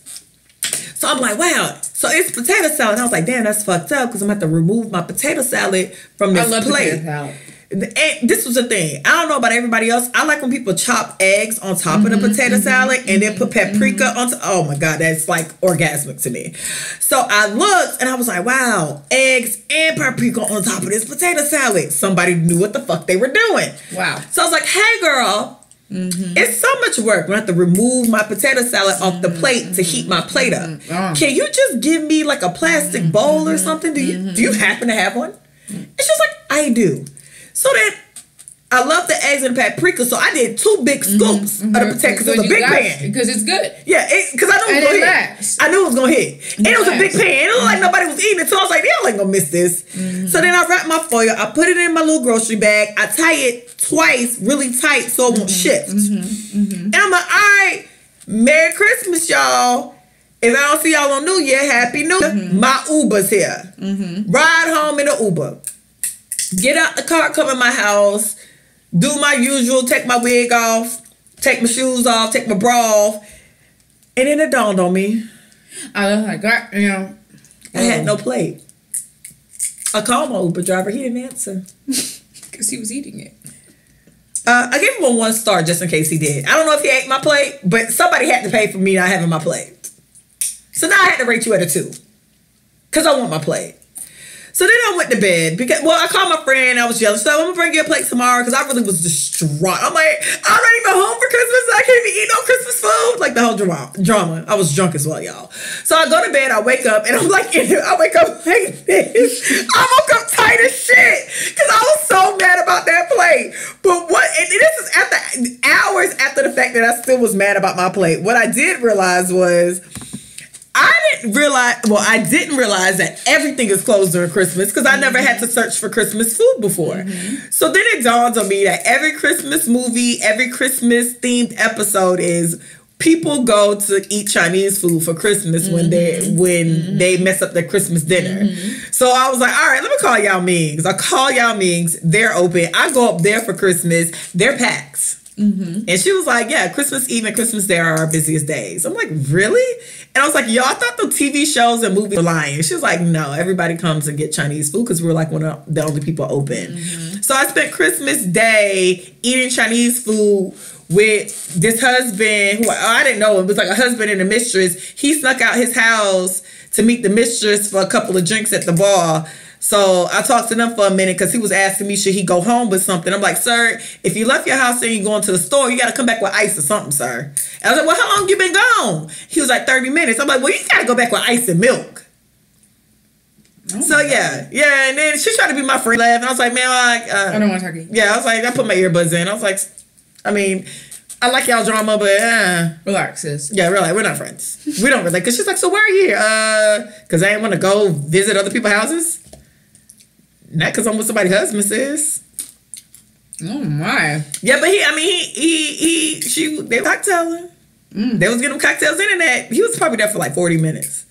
So I'm like, wow. So it's potato salad. And I was like, damn, that's fucked up because I'm gonna have to remove my potato salad from I this love plate. potato salad. And this was the thing. I don't know about everybody else. I like when people chop eggs on top of Mm-hmm, the potato salad and then put paprika on top. Oh my god, that's like orgasmic to me. So I looked and I was like, wow, eggs and paprika on top of this potato salad. Somebody knew what the fuck they were doing. Wow. So I was like, hey girl, Mm-hmm. it's so much work when I have to remove my potato salad off the plate to heat my plate up. Mm-hmm. Can you just give me like a plastic bowl or something? Do you do you Mm-hmm. happen to have one? It's just like I do. So then I love the eggs and the paprika, so I did two big mm-hmm, scoops of the mm-hmm. potato because it was a big pan. Because it's good. Yeah, because I knew it was gonna hit. I knew it was gonna hit, and it was a big pan. It looked like nobody was eating it, so I was like, "Y'all ain't gonna miss this." Mm-hmm. So then I wrapped my foil. I put it in my little grocery bag. I tie it twice, really tight, so it won't shift. And I'm like, "All right, Merry Christmas, y'all." If I don't see y'all on New Year, Happy New Year. My Uber's here. Ride home in the Uber. Get out the car, come in my house, do my usual, take my wig off, take my shoes off, take my bra off. And then it dawned on me, I was like, God, you know, I had no plate. I called my Uber driver, he didn't answer. because he was eating it. Uh, I gave him a one star just in case he did. I don't know if he ate my plate, but somebody had to pay for me not having my plate. So now I had to rate you at a two. Cause I want my plate. So then I went to bed because well, I called my friend. I was jealous. So I'm gonna bring you a plate tomorrow because I really was distraught. I'm like, I'm not even home for Christmas. I can't even eat no Christmas food. Like the whole drama. Drama. I was drunk as well, y'all. So I go to bed. I wake up and I'm like, I wake up like this. I woke up tight as shit because I was so mad about that plate. But what? And this is after hours after the fact that I still was mad about my plate. What I did realize was. I didn't realize, well, I didn't realize that everything is closed during Christmas because I never had to search for Christmas food before. Mm-hmm. So then it dawns on me that every Christmas movie, every Christmas themed episode is people go to eat Chinese food for Christmas when they mm-hmm. when mm-hmm. they mess up their Christmas dinner. So I was like, all right, let me call y'all Ming's. I call y'all Ming's. They're open. I go up there for Christmas. They're packed. Mm-hmm. And she was like, Yeah, Christmas Eve and Christmas Day are our busiest days. I'm like, Really? And I was like, Yo, I thought the TV shows and movies were lying. She was like, No, everybody comes and get Chinese food because we're like one of the only people open. Mm-hmm. So I spent Christmas Day eating Chinese food with this husband who I didn't know it was like a husband and a mistress. He snuck out his house to meet the mistress for a couple of drinks at the bar. So I talked to them for a minute because he was asking me should he go home with something. I'm like, sir, if you left your house and you're going to the store, you got to come back with ice or something, sir. And I was like, well, how long you been gone? He was like 30 minutes. I'm like, well, you got to go back with ice and milk. so yeah, yeah, and then she tried to be my friend, laugh, and I was like, man, like, uh, I don't want to talk to you. yeah, I was like, I put my earbuds in. I was like, I mean, I like y'all drama, but uh, Relax, sis. yeah, we're we're not friends. We don't relate. Cause she's like, so where are you? Uh, cause I ain't want to go visit other people's houses. Not cause I'm with somebody's husband, sis. Oh my. Yeah, but he, I mean, he, he, he, she, they were cocktailing. They was getting cocktails in and that. He was probably there for like 40 minutes.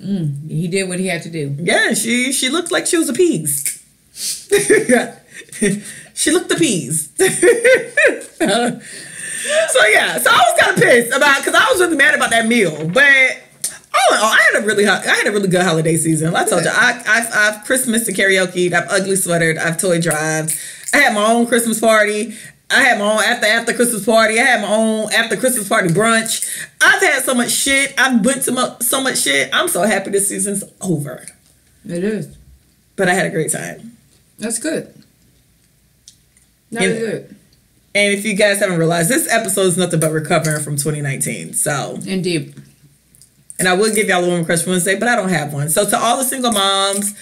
Mm, he did what he had to do. Yeah, she, she looked like she was appeased. she looked appeased. So yeah, so I was kind of pissed about because I was really mad about that meal, but all in all, I had a really ho- I had a really good holiday season. I told you, I I've, I've Christmas to karaoke, I've ugly sweatered, I've toy drive, I had my own Christmas party. I had my own after after Christmas party. I had my own after Christmas party brunch. I've had so much shit. I've went to mo- so much shit. I'm so happy this season's over. It is. But I had a great time. That's good. That Yeah. good. And if you guys haven't realized, this episode is nothing but recovering from 2019. So Indeed. And I would give y'all a woman crush Wednesday, but I don't have one. So to all the single moms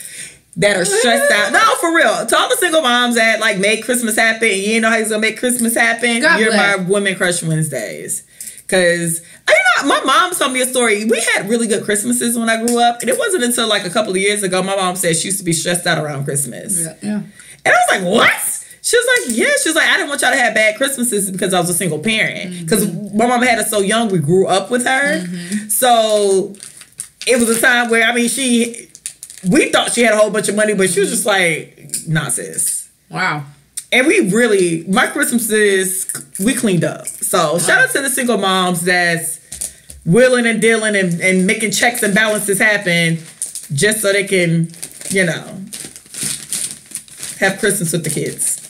that are stressed out, no, for real. To all the single moms that like make Christmas happen, and you didn't know how you're gonna make Christmas happen. God you're bless. my women crush Wednesdays. Cause uh, you know, my mom told me a story. We had really good Christmases when I grew up, and it wasn't until like a couple of years ago my mom said she used to be stressed out around Christmas. Yeah. yeah. And I was like, what? She was like, yeah. She was like, I didn't want y'all to have bad Christmases because I was a single parent. Mm-hmm. Because my mom had us so young, we grew up with her. Mm-hmm. So it was a time where, I mean, she, we thought she had a whole bunch of money, but she was just like, sis. Wow. And we really, my Christmases, we cleaned up. So shout out to the single moms that's willing and dealing and, and making checks and balances happen just so they can, you know, have Christmas with the kids.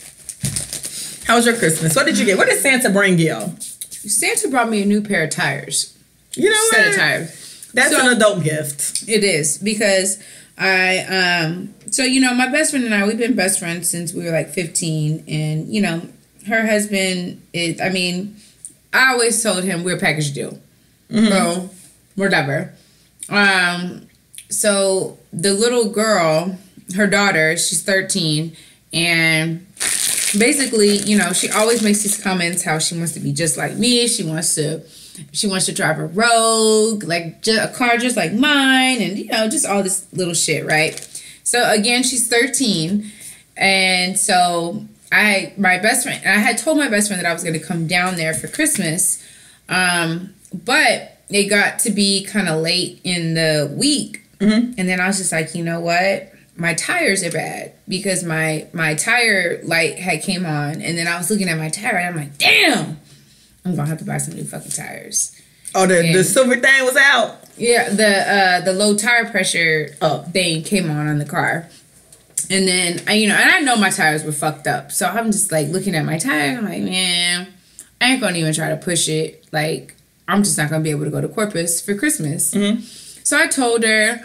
How was your Christmas? What did you get? What did Santa bring you? Santa brought me a new pair of tires. You know Set what? of tires. That's So- an adult gift. It is because I um so you know my best friend and I we've been best friends since we were like 15 and you know her husband is I mean I always told him we're a package deal. So whatever. Um so the little girl, her daughter, she's 13 and basically, you know, she always makes these comments how she wants to be just like me. She wants to, she wants to drive a Rogue, like a car just like mine, and you know, just all this little shit, right? So again, she's thirteen, and so I, my best friend, I had told my best friend that I was going to come down there for Christmas, um, but it got to be kind of late in the week, and then I was just like, you know what? My tires are bad because my my tire light had came on and then I was looking at my tire and I'm like, damn, I'm gonna have to buy some new fucking tires. Oh, the, the silver thing was out. Yeah, the uh the low tire pressure Oh. thing came on on the car. And then I, you know, and I know my tires were fucked up, so I'm just like looking at my tires. I'm like, man, I ain't gonna even try to push it. Like, I'm just not gonna be able to go to Corpus for Christmas. So I told her,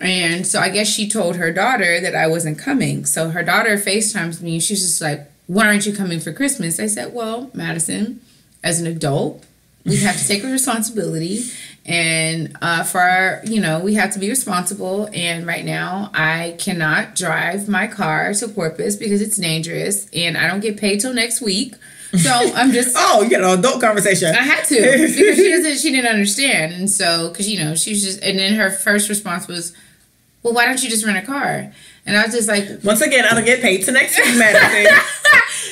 and so I guess she told her daughter that I wasn't coming. So her daughter FaceTimes me. She's just like, why aren't you coming for Christmas? I said, well, Madison, as an adult, we have to take a responsibility and uh, for our, you know we have to be responsible and right now i cannot drive my car to corpus because it's dangerous and i don't get paid till next week so i'm just Oh, you got an adult conversation. I had to because she doesn't. She didn't understand, and so because you know she was just. And then her first response was, "Well, why don't you just rent a car?" And I was just like, Once again, I don't get paid to next week, Madison.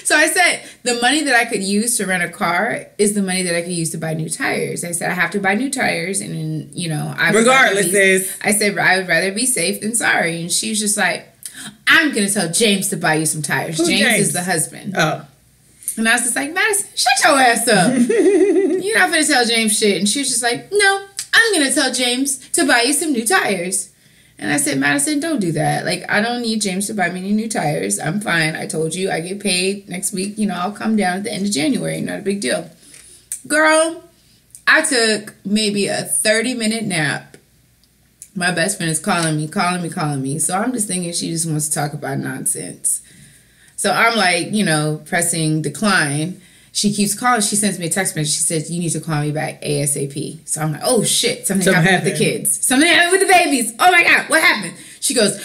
so I said the money that I could use to rent a car is the money that I could use to buy new tires. I said I have to buy new tires, and then, you know, I Regardless, be-. I said I would rather be safe than sorry, and she was just like, "I'm gonna tell James to buy you some tires." James, James? is the husband, Oh. And I was just like, "Madison, shut your ass up! You're not gonna tell James shit." And she was just like, "No, I'm gonna tell James to buy you some new tires." And I said, Madison, don't do that. Like, I don't need James to buy me any new tires. I'm fine. I told you I get paid next week. You know, I'll come down at the end of January. Not a big deal. Girl, I took maybe a 30 minute nap. My best friend is calling me, calling me, calling me. So I'm just thinking she just wants to talk about nonsense. So I'm like, you know, pressing decline. She keeps calling. She sends me a text message. She says, You need to call me back ASAP. So I'm like, Oh shit, something, Something happened, with the kids. Something happened with the babies. Oh my God, what happened? She goes,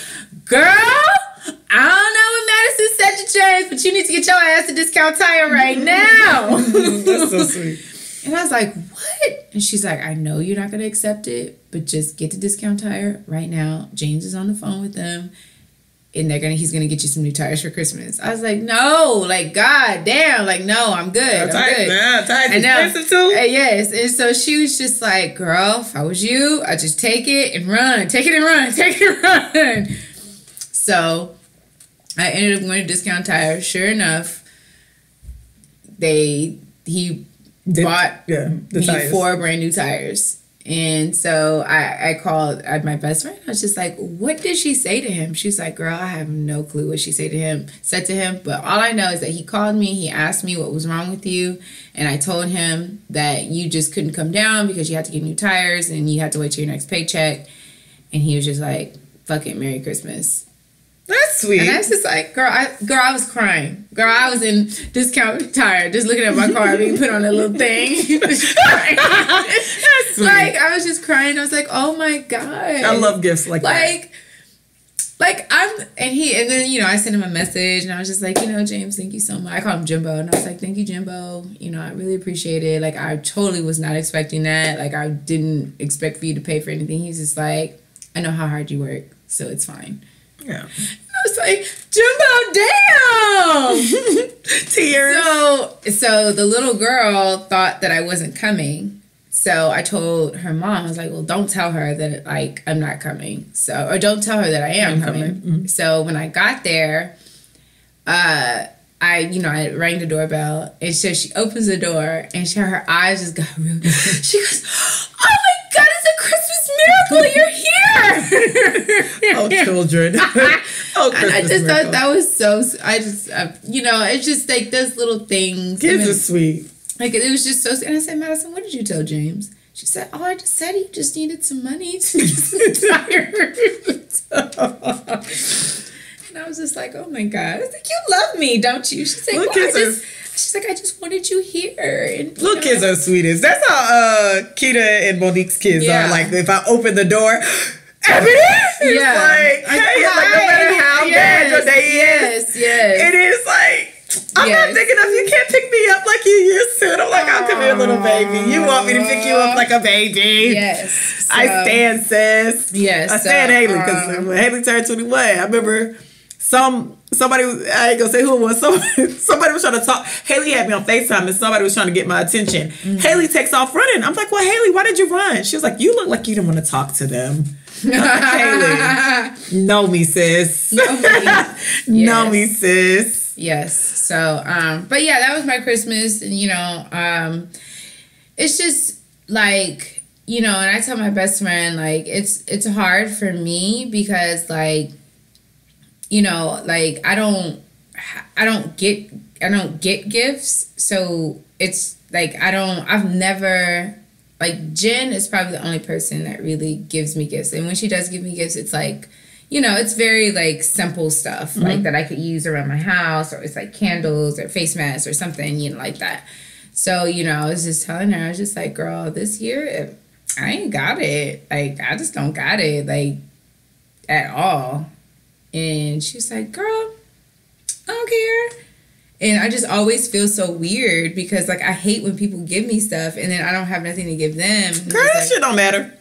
Girl, I don't know what Madison said to James, but you need to get your ass to discount tire right now. That's so sweet. And I was like, what? And she's like, I know you're not going to accept it, but just get to Discount Tire right now. James is on the phone with them. And they're gonna he's gonna get you some new tires for Christmas. I was like, no, like God damn, like no, I'm good. I'm Tires, good. nah, tires I know. expensive too. Uh, yes. And so she was just like, girl, if I was you, I'd just take it and run. Take it and run. Take it and run. So I ended up going to discount tire. Sure enough, they he Did- bought yeah, the me tires. four brand new tires. And so I, I called my best friend. I was just like, what did she say to him? She's like, girl, I have no clue what she said to him, said to him. But all I know is that he called me. He asked me what was wrong with you. And I told him that you just couldn't come down because you had to get new tires and you had to wait till your next paycheck. And he was just like, fuck it, Merry Christmas. That's sweet. And I was just like, girl, I girl, I was crying. Girl, I was in discount tired, just looking at my car being put on a little thing. Like I was just crying. I was like, oh my god. I love gifts like, that. like like I'm and he and then you know I sent him a message and I was just like you know James thank you so much I called him Jimbo and I was like thank you Jimbo you know I really appreciate it like I totally was not expecting that like I didn't expect for you to pay for anything he's just like I know how hard you work so it's fine Yeah. I was like, Jumbo, damn. Tears. so, so the little girl thought that I wasn't coming. So I told her mom, I was like, well, don't tell her that like I'm not coming. So, or don't tell her that I am I'm coming. coming. Mhm. So when I got there, uh, I, you know, I rang the doorbell and so she opens the door and she, her eyes just got real. she goes, oh my God, it's a Christmas miracle. You're here. oh, children. oh, Christmas I just miracle. thought that was so. I just, uh, you know, it's just like those little things. Kids are sweet. like it was just so. And I said, Madison, what did you tell James? She said, "Oh, I just said he just needed some money to some and I was just like, "Oh my god!" I was like, "You love me, don't you?" She's like, Little well, I just, She's like, "I just wanted you here." And you Little know, kids are sweetest. That's how uh Kita and Monique's kids Yeah. are. Like if I open the door, Ebony, Yeah. like, hey, it's like no matter how hi. bad your Yes, is, Yes, yes. it is like I'm Yes. not big enough. You can't pick me up like you used to. And I'm like, I'll come here, little baby. You want me to pick you up like a baby? Yes. I stand, sis. Yes. I stand so, Haley because um, Haley turned 21, I remember some somebody was- I ain't gonna say who it was. Somebody, somebody was trying to talk. Haley had me on FaceTime and somebody was trying to get my attention. Mm-hmm. Haley takes off running. I'm like, well, Haley, why did you run? She was like, you look like you didn't want to talk to them. Like, Haley, know me, sis. Know me. know me, sis. Yes. So, um, but yeah, that was my Christmas, and you know, um, it's just like you know, and I tell my best friend like it's it's hard for me because like you know, like I don't I don't get I don't get gifts, so it's like I don't I've never like Jen is probably the only person that really gives me gifts. And when she does give me gifts, it's like you know, it's very like simple stuff mm-hmm. like that I could use around my house or it's like candles or face masks or something, you know, like that. So, you know, I was just telling her, I was just like, girl, this year I ain't got it. Like, I just don't got it, like, at all. And she was like, girl, I don't care. And I just always feel so weird because, like, I hate when people give me stuff and then I don't have nothing to give them. And Girl, it's that like- shit don't matter.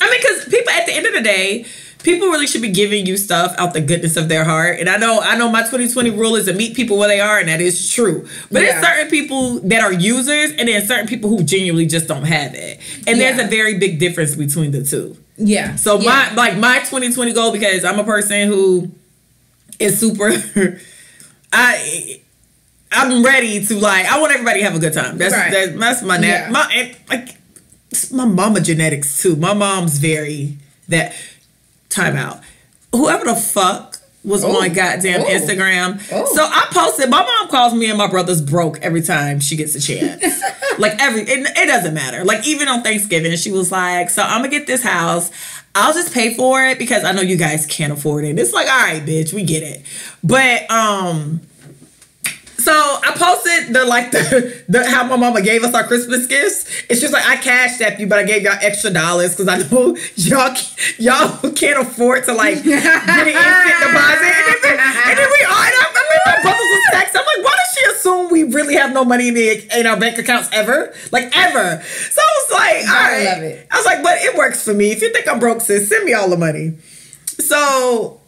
I mean, because people at the end of the day, people really should be giving you stuff out the goodness of their heart. And I know, I know, my 2020 rule is to meet people where they are, and that is true. But Yeah. there's certain people that are users, and then certain people who genuinely just don't have it. And there's a very big difference between the two. Yeah. So yeah. my like my 2020 goal because I'm a person who is super I I'm ready to like I want everybody to have a good time. That's Right. that's, that's my nat Yeah. my and, like it's my mama genetics too. My mom's very that time out. Whoever the fuck was Oh. on goddamn Oh. Instagram. Oh. So I posted my mom calls me and my brothers broke every time she gets a chance. like every it, it doesn't matter. Like even on Thanksgiving, she was like, "So I'm gonna get this house. I'll just pay for it because I know you guys can't afford it." It's like, "All right, bitch, we get it." But um so I posted the like the, the how my mama gave us our Christmas gifts. It's just like I cashed at you, but I gave y'all extra dollars because I know y'all y'all can't afford to like get an instant deposit. And then, and then we all and I, I mean, my brothers was texting. I'm like, why does she assume we really have no money in the in our bank accounts ever? Like ever. So I was like, all right. it. I was like, but it works for me. If you think I'm broke, sis, send me all the money. So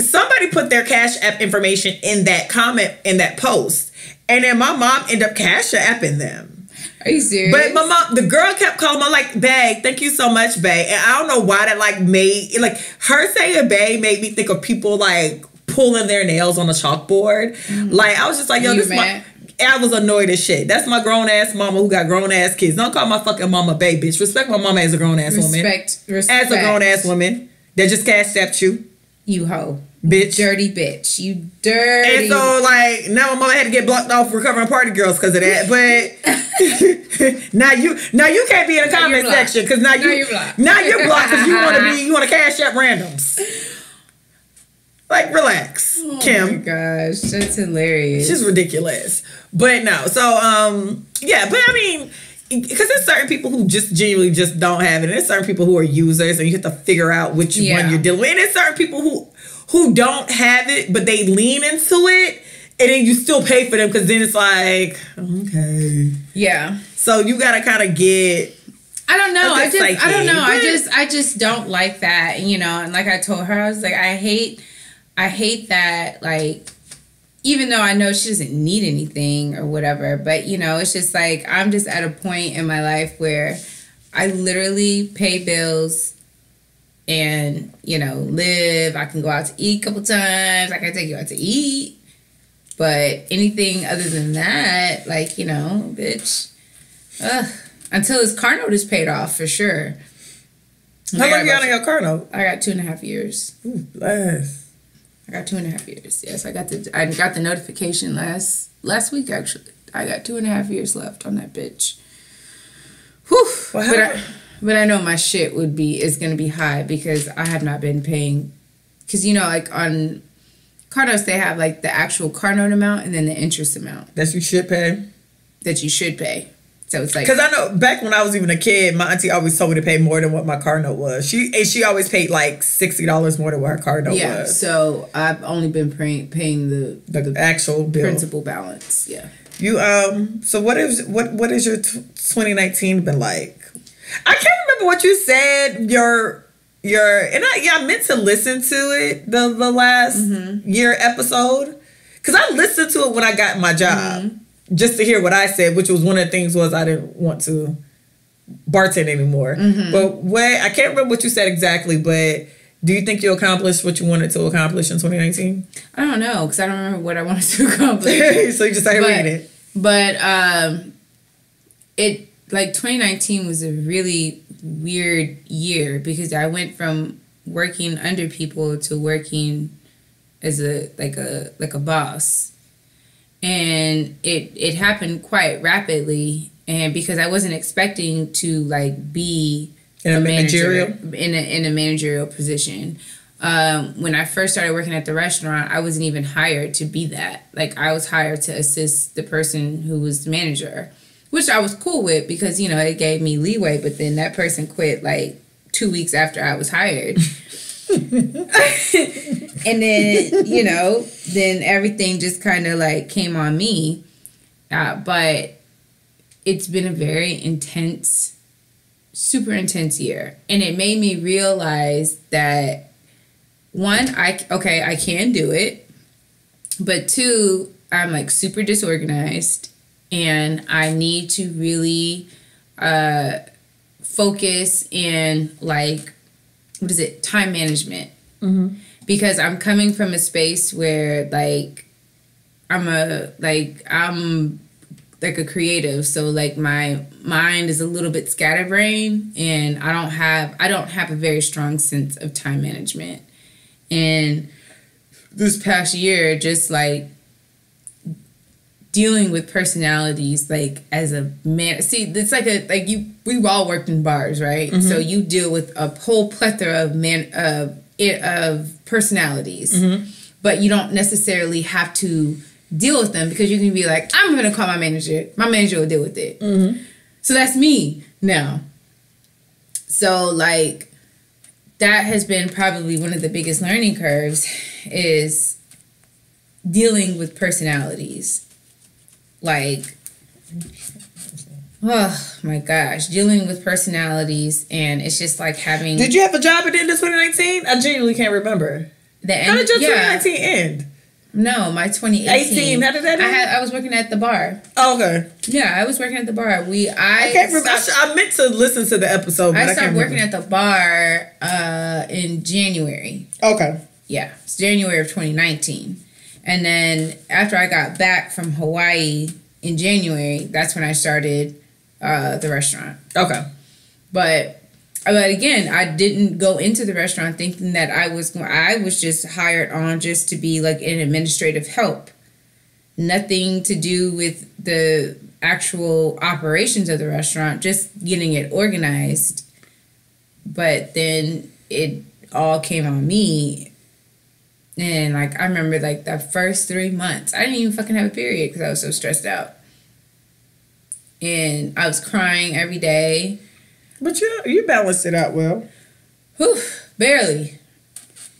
somebody put their cash app information in that comment in that post and then my mom ended up cash apping them Are you serious? but my mom the girl kept calling me like bae thank you so much bae and i don't know why that like made like her saying bae made me think of people like pulling their nails on a chalkboard mm-hmm. like i was just like yo You this my mad? I was annoyed as shit. That's my grown ass mama who got grown ass kids. Don't call my fucking mama bae, bitch. Respect my mama as a grown ass woman. respect, respect. As a grown ass woman that just cash apped you, You hoe. bitch. Dirty bitch. You dirty. And so, like, now my mother had to get blocked off recovering party girls because of that. But now you, now you can't be in the Now comment section because now Now you, you're blocked. now you're blocked because you want to be, you want to cash up randoms. Like, relax, Oh my Kim. gosh, that's hilarious. She's ridiculous. But no, so um, yeah, but I mean. Because there's certain people who just genuinely just don't have it, and there's certain people who are users, and you have to figure out which Yeah. one you're dealing with. And there's certain people who who don't have it, but they lean into it, and then you still pay for them because then it's like okay. yeah. So you gotta kind of get I don't know. I just I don't know. I just I just don't like that, you know. And like I told her, I was like, I hate I hate that like even though I know she doesn't need anything or whatever, but you know, it's just like I'm just at a point in my life where I literally pay bills and you know live. I can go out to eat a couple times. I can take you out to eat, but anything other than that, like you know, bitch. Ugh. Until his car note is paid off for sure. how I long you got got on your car note? I got two and a half years. Ooh, bless. I got two and a half years. Yes, I got the I got the notification last last week actually. I got two and a half years left on that bitch. Whew. Well, but I, but I know my shit would be is gonna be high because I have not been paying. Because you know, like on car notes, they have like the actual car note amount and then the interest amount That's you should pay. that you should pay. So it's like Because I know back when I was even a kid, my auntie always told me to pay more than what my car note was. She and she always paid like sixty dollars more than what her car note was. yeah. was. So I've only been paying paying the the, actual bill. principal balance. Yeah. You um. So what is what what is your twenty nineteen been like? I can't remember what you said. Your your and I yeah I meant to listen to it the the last Mm-hmm. year episode because I listened to it when I got my job Mm-hmm. Just to hear what I said, which was one of the things was I didn't want to bartend anymore. Mm-hmm. But what I can't remember what you said exactly, but. Do you think you accomplished what you wanted to accomplish in 2019? I don't know because I don't remember what I wanted to accomplish. so you just started but, reading it. But um, it like 2019 was a really weird year because I went from working under people to working as a like a like a boss. And it it happened quite rapidly and because I wasn't expecting to like be In a manager- managerial? in a in a managerial position. Um, when I first started working at the restaurant, I wasn't even hired to be that. Like I was hired to assist the person who was the manager, which I was cool with because you know it gave me leeway. But then that person quit like two weeks after I was hired. and then you know then everything just kind of like came on me. Uh, but it's been a very intense super intense year. And it made me realize that one i okay i can do it. But two i'm like super disorganized. And i need to really uh focus and like what is it? Time management. Mm-hmm. Because i'm coming from a space where like i'm a like i'm like a creative. So like my mind is a little bit scatterbrained and i don't have i don't have a very strong sense of time management. And this past year just like dealing with personalities like as a man see it's like a like you we've all worked in bars right? Mm-hmm. So you deal with a whole plethora of man of it of personalities. Mm-hmm. But you don't necessarily have to deal with them because you can be like i'm gonna call my manager. My manager will deal with it. Mm-hmm. So that's me now. So like that has been probably one of the biggest learning curves is dealing with personalities like oh my gosh dealing with personalities and it's just like having Did you have a job at the end of 2019? I genuinely can't remember. the end How did your yeah 2019 end? no my 2018 18, how did that I had I was working at the bar Oh, okay. yeah I was working at the bar we I, I can't remember. I, stopped- I meant to listen to the episode, but I, I can't started working remember. at the bar uh in January Okay. yeah, it's January of 2019. And then after I got back from Hawaii in January, that's when I started uh, the restaurant. Okay. But but again, I didn't go into the restaurant thinking that I was going. I was just hired on just to be like an administrative help. Nothing to do with the actual operations of the restaurant, just getting it organized. But then it all came on me and like I remember like the first three months, I didn't even fucking have a period because I was so stressed out. And I was crying every day. But you you balanced it out well. Whew, barely.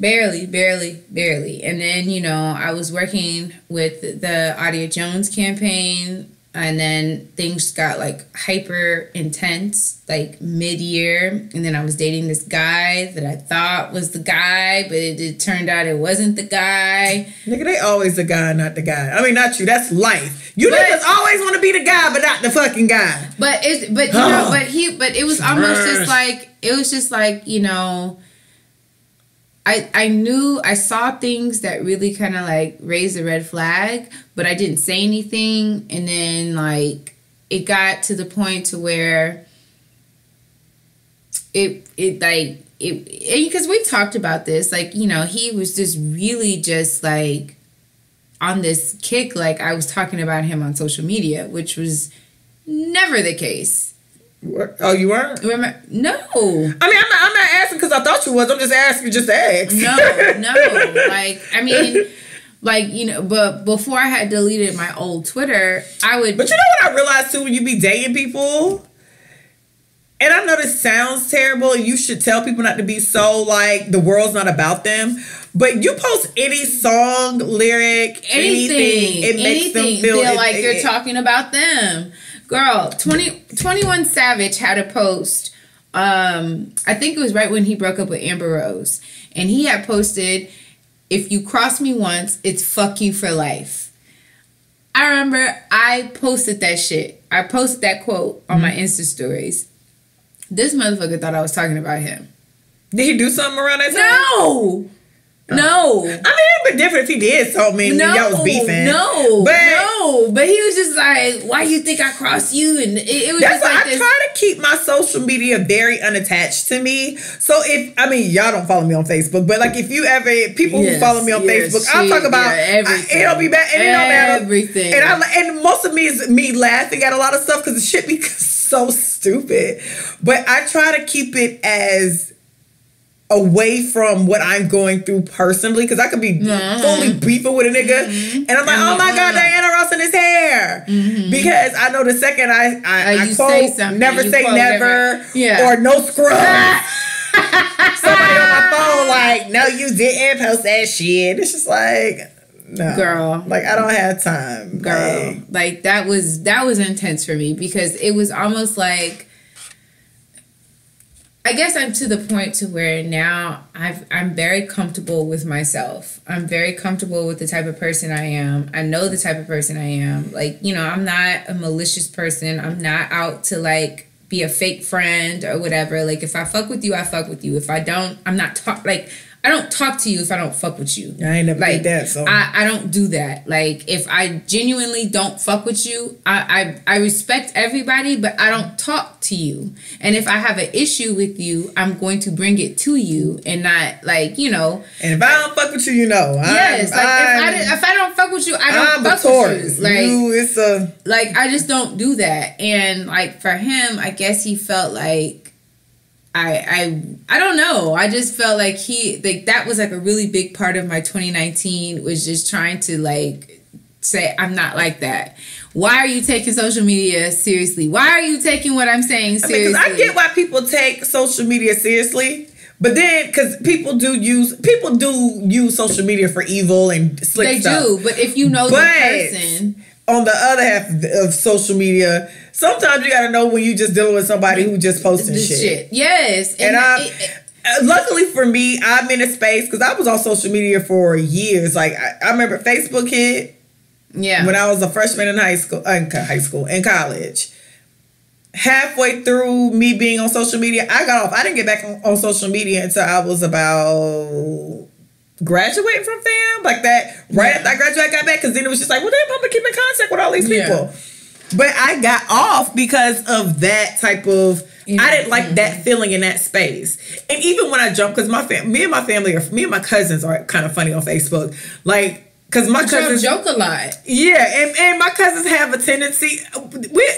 Barely, barely, barely. And then, you know, I was working with the Audia Jones campaign and then things got like hyper intense like mid-year and then i was dating this guy that i thought was the guy but it, it turned out it wasn't the guy Nigga, they always the guy, not the guy. I mean, not you. That's life. You But- niggas always want to be the guy, but not the fucking guy. But it, but you know, but he, but it was almost just like it was just like you know. I I knew I saw things that really kind of like raised the red flag, but I didn't say anything, and then like it got to the point to where it it like it because we talked about this like you know he was just really just like on this kick like I was talking about him on social media, which was never the case. What? Oh, you weren't? Remember? No, I mean, I'm not, I'm not asking because I thought you was. I'm just asking just to ask. no, no. Like I mean, like you know, but before I had deleted my old Twitter, I would. But you know what I realized too when you be dating people? And I know this sounds terrible, and you should tell people not to be so like the world's not about them. But you post any song, lyric, anything, anything, it makes anything, them feel, feel it- like it- you're it- talking about them. Girl, 20, 21 Savage had a post. Um, I think it was right when he broke up with Amber Rose, and he had posted, "If you cross me once, it's fuck you for life." I remember I posted that shit. I posted that quote on my Insta stories. This motherfucker thought I was talking about him. Did he do something around that time? No, no. I mean, have been different if he did told me no, when y'all was beefing. no, but no. But he was just like, "Why you think I crossed you?" And it, it was That's just why like I this. try to keep my social media very unattached to me. So if I mean y'all don't follow me on Facebook, but like if you ever people who follow me on yes, Facebook, I'll talk about yeah, everything. I, it'll be bad and it don't matter Everything. And I and most of me is me laughing at a lot of stuff because the shit be so stupid. But I try to keep it as away from what I'm going through personally because I could be Mhm. fully beefing with a nigga and I'm like, oh my god. Diana Ross in his hair because I know the second I I, Uh, I quote say something, never say never, never- yeah. or no scrub. Somebody on my phone like, no, you didn't post that shit. It's just like, no, Girl. Like I don't have time, girl Like, like that was that was intense for me because it was almost like i guess i'm to the point to where now I've, i'm very comfortable with myself. I'm very comfortable with the type of person i am. I know the type of person i am. Like you know i'm not a malicious person. I'm not out to like be a fake friend or whatever. Like if i fuck with you i fuck with you. If i don't i'm not talk like i don't talk to you if i don't fuck with you I ain't never like did that. So I, I don't do that. Like if I genuinely don't fuck with you, I, I I respect everybody, but I don't talk to you. And if I have an issue with you, I'm going to bring it to you and not like you know. and if I don't fuck with you, you know, yes, I'm, like if I if I don't fuck with you, I don't I'm fuck with you. Like you, it's a like I just don't do that. And like for him, I guess he felt like I I I don't know. I just felt like he like that was like a really big part of my 2019 was just trying to like say I'm not like that. Why are you taking social media seriously? Why are you taking what I'm saying I mean, seriously? because I get why people take social media seriously. But then, because people do use people do use social media for evil and slick they stuff. do, but if you know But- the person, on the other half of, social media, sometimes you got to know when you just dealing with somebody who just posting shit. shit. Yes, And I, it- it- uh, luckily for me, I'm in a space because I was on social media for years. Like I, I remember Facebook hit yeah, when I was a freshman in high school, uh, in high school, in college. Halfway through me being on social media, I got off. I didn't get back on, on social media until I was about graduating from them, like that. Right Yeah. after I graduated, I got back because then it was just like, well, then I'm gonna keep in contact with all these Yeah. people. But I got off because of that type of. I didn't like mm-hmm. that feeling in that space, and even when I jumped, because my fam, me and my family are, me and my cousins are kind of funny on Facebook, like. Cause my cousins, joke a lot. yeah, and, and my cousins have a tendency. We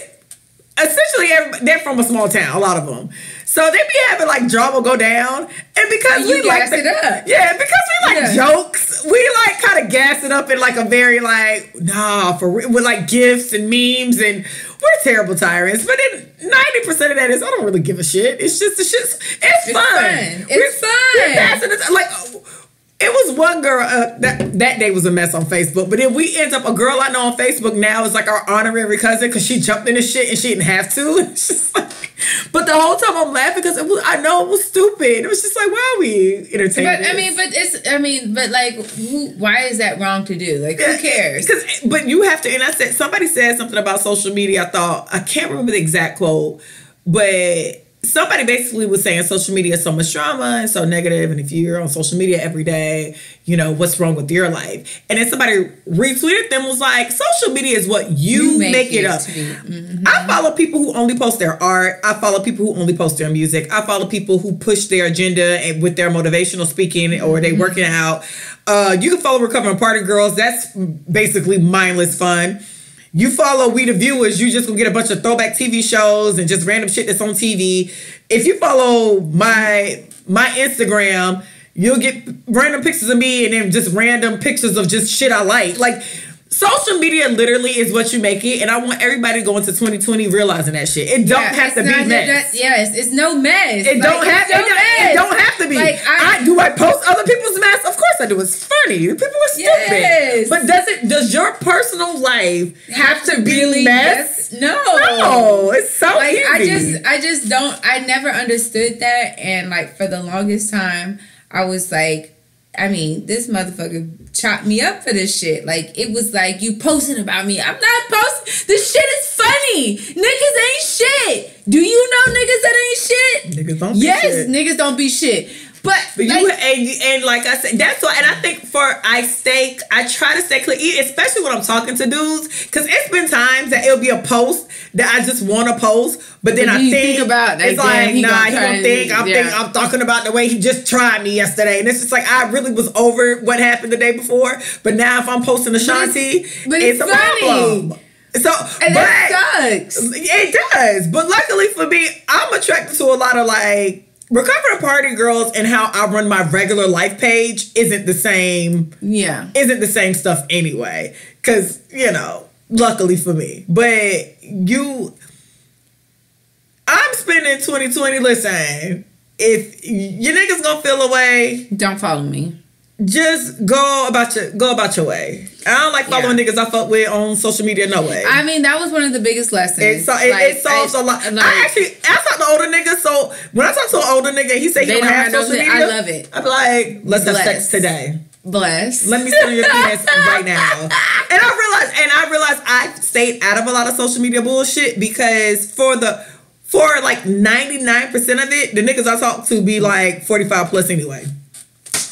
essentially they're from a small town, a lot of them. So they be having like drama go down, and because you we like the- it up. yeah, because we like Yeah. jokes, we like kind of gas it up in like a very like nah for real with like gifts and memes, and we're terrible tyrants. But then ninety percent of that is I don't really give a shit. It's just the shit's it's, fun. fun. It's We're- fun. we're passing it- like. It was one girl uh, that that day was a mess on Facebook, but then we end up a girl I know on Facebook now is like our honorary cousin because she jumped in the shit and she didn't have to. Like, but the whole time I'm laughing because it was, I know it was stupid. It was just like, why are we entertaining? But I mean, but it's I mean, but like, who? Why is that wrong to do? Like, who cares? Because, but you have to. And I said somebody said something about social media. I thought I can't remember the exact quote, but somebody basically was saying social media is so much drama and so negative, and if you're on social media every day, you know what's wrong with your life. And then somebody retweeted them was like, social media is what you, make, it, up. Mhm. I follow people who only post their art. I follow people who only post their music. I follow people who push their agenda and with their motivational speaking or they working out. Uh, you can follow Recovering Party Girls. That's basically mindless fun. You follow We the Viewers, you just gonna get a bunch of throwback TV shows and just random shit that's on TV. If you follow my my Instagram, you'll get random pictures of me and then just random pictures of just shit I like. Like social media literally is what you make it, and I want everybody going to go into 2020 realizing that shit. It don't Yeah, have to be mess. that- yes, it's no mess. It Like, don't have. no It, don't- it don't have to be. Like, I, I- do. I post other people's mess. Of course I do. It's funny. People are stupid. Yes. But does it? Does your personal life have to be really mess? mess? No. No. It's so like easy. I just I just don't I never understood that and like for the longest time I was like I mean this motherfucker chopped me up for this shit. Like it was like you posting about me. I'm not posting. This shit is funny. Niggas ain't shit. Do you know niggas that ain't shit? Niggas don't be yes shit. niggas don't be shit But, But you like- and, you- and like I said, that's why. And I think for I stay, I try to stay clear, especially when I'm talking to dudes, because it's been times that it'll be a post that I just want to post, but then But I think, think about, like, it's like he nah, gonna he gonna think I'm yeah. think I'm talking about the way he just tried me yesterday, and it's just like I really was over what happened the day before, but now if I'm posting Ashanti, but it's, it's a problem. So, and but that sucks. it does, but luckily for me, I'm attracted to a lot of like recovering party girls, and how I run my regular life page isn't the same. Yeah. Isn't the same stuff anyway, because you know, luckily for me. But you, I'm spending 2020. Listen, if your niggas gonna feel away, Don't follow me. just go about your go about your way. I don't like following Yeah. niggas I fuck with on social media. No way. I mean, that was one of the biggest lessons. It, so, it, Like, it solves I- a lot. like- I actually, I talk to older niggas. So when I talk to an older nigga, he say he don't don't have have social media. I love it. I'm like, let's have sex today. bless. Let me see your penis right now. And I realized, and I realized I stayed out of a lot of social media bullshit because for the for like ninety nine percent of it, the niggas I talk to be like forty five plus anyway.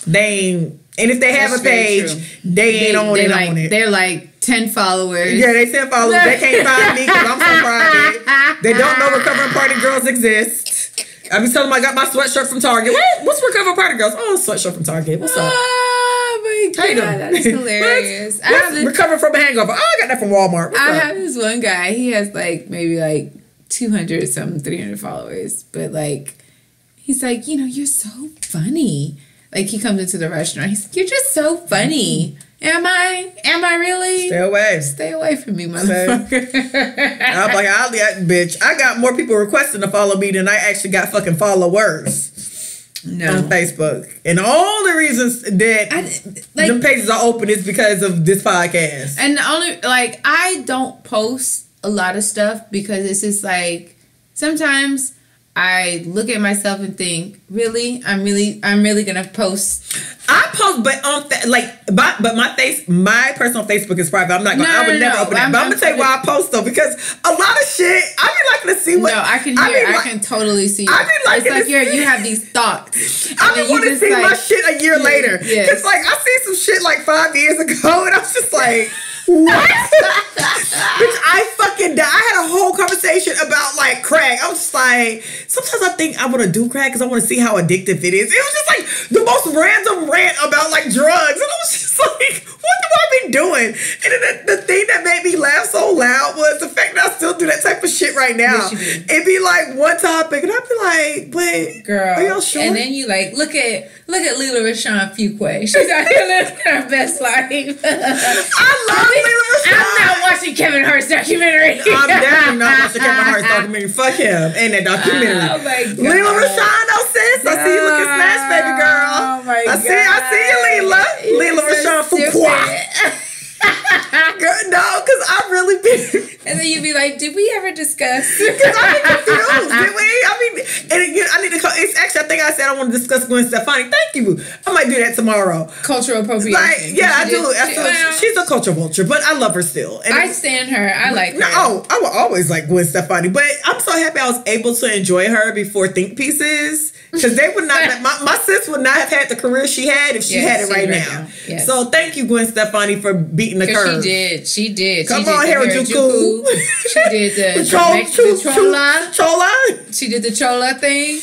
They ain't, and if they have That's a page, true. they ain't on it like, on it. They're like ten followers. Yeah, they send followers. They can't find me because I'm so private. They don't know recovering party girls exist. I be telling them I got my sweatshirt from Target. What? What's recovering party girls? Oh, sweatshirt from Target. What's up? Oh my god, that's hilarious. What's- I have what's this, recovering from a hangover. Oh, I got that from Walmart. What's I up? have this one guy. He has like maybe like two hundred something, three hundred followers, but like he's like, you know, you're so funny. Like he comes into the restaurant, he's like, you're just so funny. Am I? Am I really? Stay away. Stay away from me, motherfucker. I'm like, I'll yeah, bitch. I got more people requesting to follow me than I actually got fucking followers on. Facebook. And all the reasons that I, like, them pages are open is because of this podcast. And the only like I don't post a lot of stuff because it's just like sometimes I look at myself and think, really, I'm really, I'm really gonna post. I post, but on fa- like, but, but my face, my personal Facebook is private. I'm not gonna. No, I would no, never no, open it. I'm- But I'm, I'm gonna tell you why I post though, because a lot of shit. I be liking to see what. no, I can I hear, be I, like- can totally see. I be liking it's like to you're, see- you have these thoughts. I be want to see my shit a year Yeah, later. yes. It's like I see some shit like five years ago, and I was just like, what? Bitch, I fucking died. I had a whole conversation about like crack. I was just like, sometimes I think I want to do crack because I want to see how addictive it is. It was just like the most random rant about like drugs, and I was just like, what have I been doing? And then the, the thing that made me laugh so loud was the fact that I still do that type of shit right now. Yes. It'd be like one topic, and I'd be like, but Girl, are y'all sure? and then you like look at look at Lela Rochon Fuqua. She's out here living her best life. I love. I'm not watching Kevin Hart's documentary. I'm definitely not watching Kevin Hart's documentary. Fuck him and that documentary. Oh my god. Lela Rochon, though, sis. I see you looking smashed, baby girl. Oh my I see, I see you, Lela. Lela Rochon Fuqua. Girl, no, because I really been. And then you'd be like, did we ever discuss? Because been confused, did we? I mean, and again, I need to call. It's actually, I think I said I want to discuss Gwen Stefani. Thank you. I might do that tomorrow. Cultural appropriation. Like, yeah, I do. she- well, she's a culture vulture, but I love her still. And I stand her. I like her. No, oh, I will always like Gwen Stefani, but I'm so happy I was able to enjoy her before Think Pieces because they would not. my, my sis would not have had the career she had if she Yes, had it right, right now. now. Yes. So thank you, Gwen Stefani, for beating the curve. she did. She did. Come she on, the Harajuku. She did the, The the, Chol- Mex- Chol- the Chola. Chola. She did the Chola thing.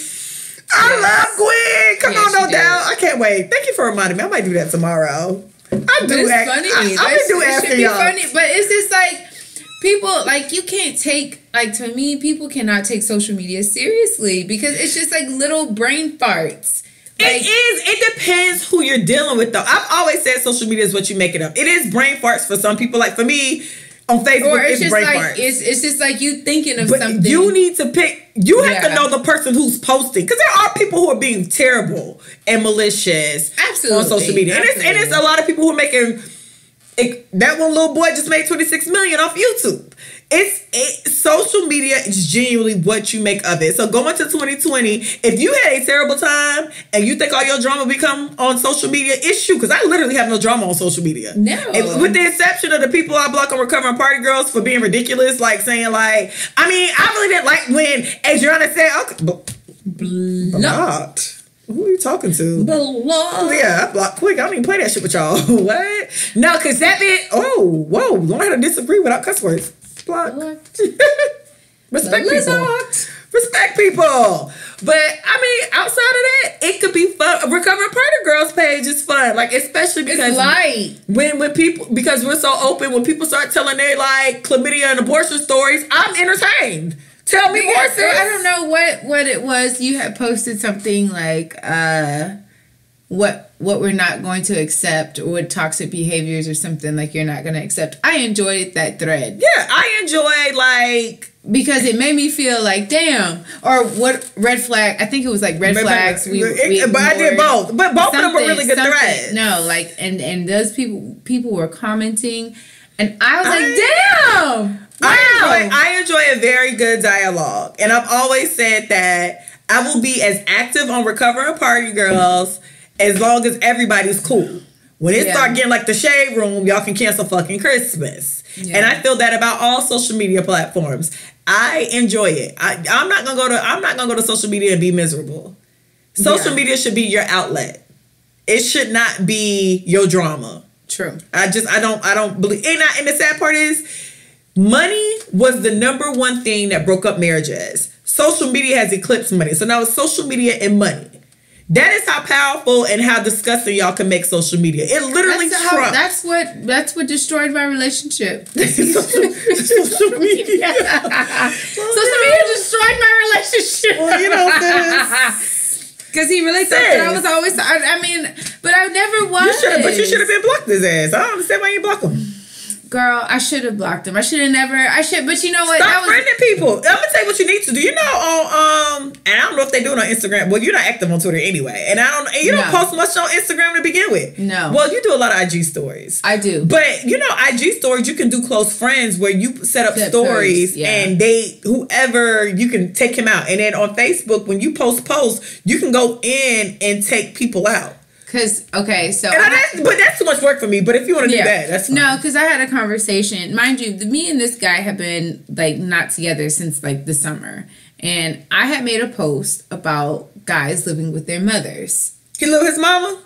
I love Gwen. Come Yeah, on, no doubt. I can't wait. Thank you for reminding me. I might do that tomorrow. I But do it's act. funny. I, I That's- do it after should be y'all. funny. But it's just like people like you can't take like to me people cannot take social media seriously because it's just like little brain farts. Like, it is. It depends who you're dealing with, though. I've always said social media is what you make it up. It is brain farts for some people. Like for me, on Facebook, or it's, it's, just like it's it's just like you thinking of but something. you need to pick. You have to know the person who's posting because there are people who are being terrible and malicious Absolutely. on social media, and it's and it's a lot of people who are making. It, that one little boy just made 26 million off YouTube. It's it, social media is genuinely what you make of it. So going to 2020, if you had a terrible time and you think all your drama become on social media, it's you because I literally have no drama on social media. No. With the exception of the people I block on recovering party girls for being ridiculous, like saying like, I mean, I really didn't like when Adriana said, oh, okay, bl- Block. blocked. Who are you talking to? Below. Yeah, I blocked quick. I don't even play that shit with y'all. what? No, cause that bit. Oh, whoa! Learn how to disagree without cuss words. Block. Blocked. Respect people. Respect people. But I mean, outside of that, it could be fun. Recovering Party Girls page is fun. Like especially because It's light. when when people because we're so open when people start telling their like chlamydia and abortion stories, I'm entertained. Tell me more, sis. I don't know what what it was. You had posted something like uh what what we're not going to accept or what toxic behaviors or something like you're not going to accept. I enjoyed that thread Yeah, I enjoyed like because it made me feel like damn or what red flag. I think it was like red flags. We, It- we but I did both. But both of them were really good threads. No, like and and those people people were commenting, and I was I- like, damn. Wow. I enjoy, I enjoy a very good dialogue. And I've always said that I will be as active on Recovering Party Girls as long as everybody's cool. When it Yeah. start getting like the shade room, y'all can cancel fucking Christmas. Yeah. And I feel that about all social media platforms. I enjoy it. I, I'm not gonna go to I'm not gonna go to social media and be miserable. Social Yeah. media should be your outlet. It should not be your drama. True. I just I don't I don't believe and I, and the sad part is money was the number one thing that broke up marriages. Social media has eclipsed money. So now it's social media and money. That is how powerful and how disgusting y'all can make social media. It literally That's, how, that's what that's what destroyed my relationship. social, social media. Social media destroyed my relationship. Well, you know, Because he really thought that I was always. I, I mean, but I never was. you but you should have been blocked his ass. I don't understand why you block him. Girl, I should have blocked him. I should have never. I should. But you know what? Stop that was. friending people. I'm gonna tell you what you need to do. You know, on um, and I don't know if they do it on Instagram. Well, you're not active on Twitter anyway, and I don't. And you don't post much on Instagram to begin with. No. Well, you do a lot of IG stories. I do. But you know, IG stories you can do close friends where you set up Set stories yeah. and they whoever you can take him out. And then on Facebook, when you post posts, you can go in and take people out. Because okay, so And I, I- that's, but that's too much work for me. But if you want to do that, that's fine. no, because I had a conversation. Mind you, the, me and this guy have been like not together since like the summer, and I had made a post about guys living with their mothers. He love his mama.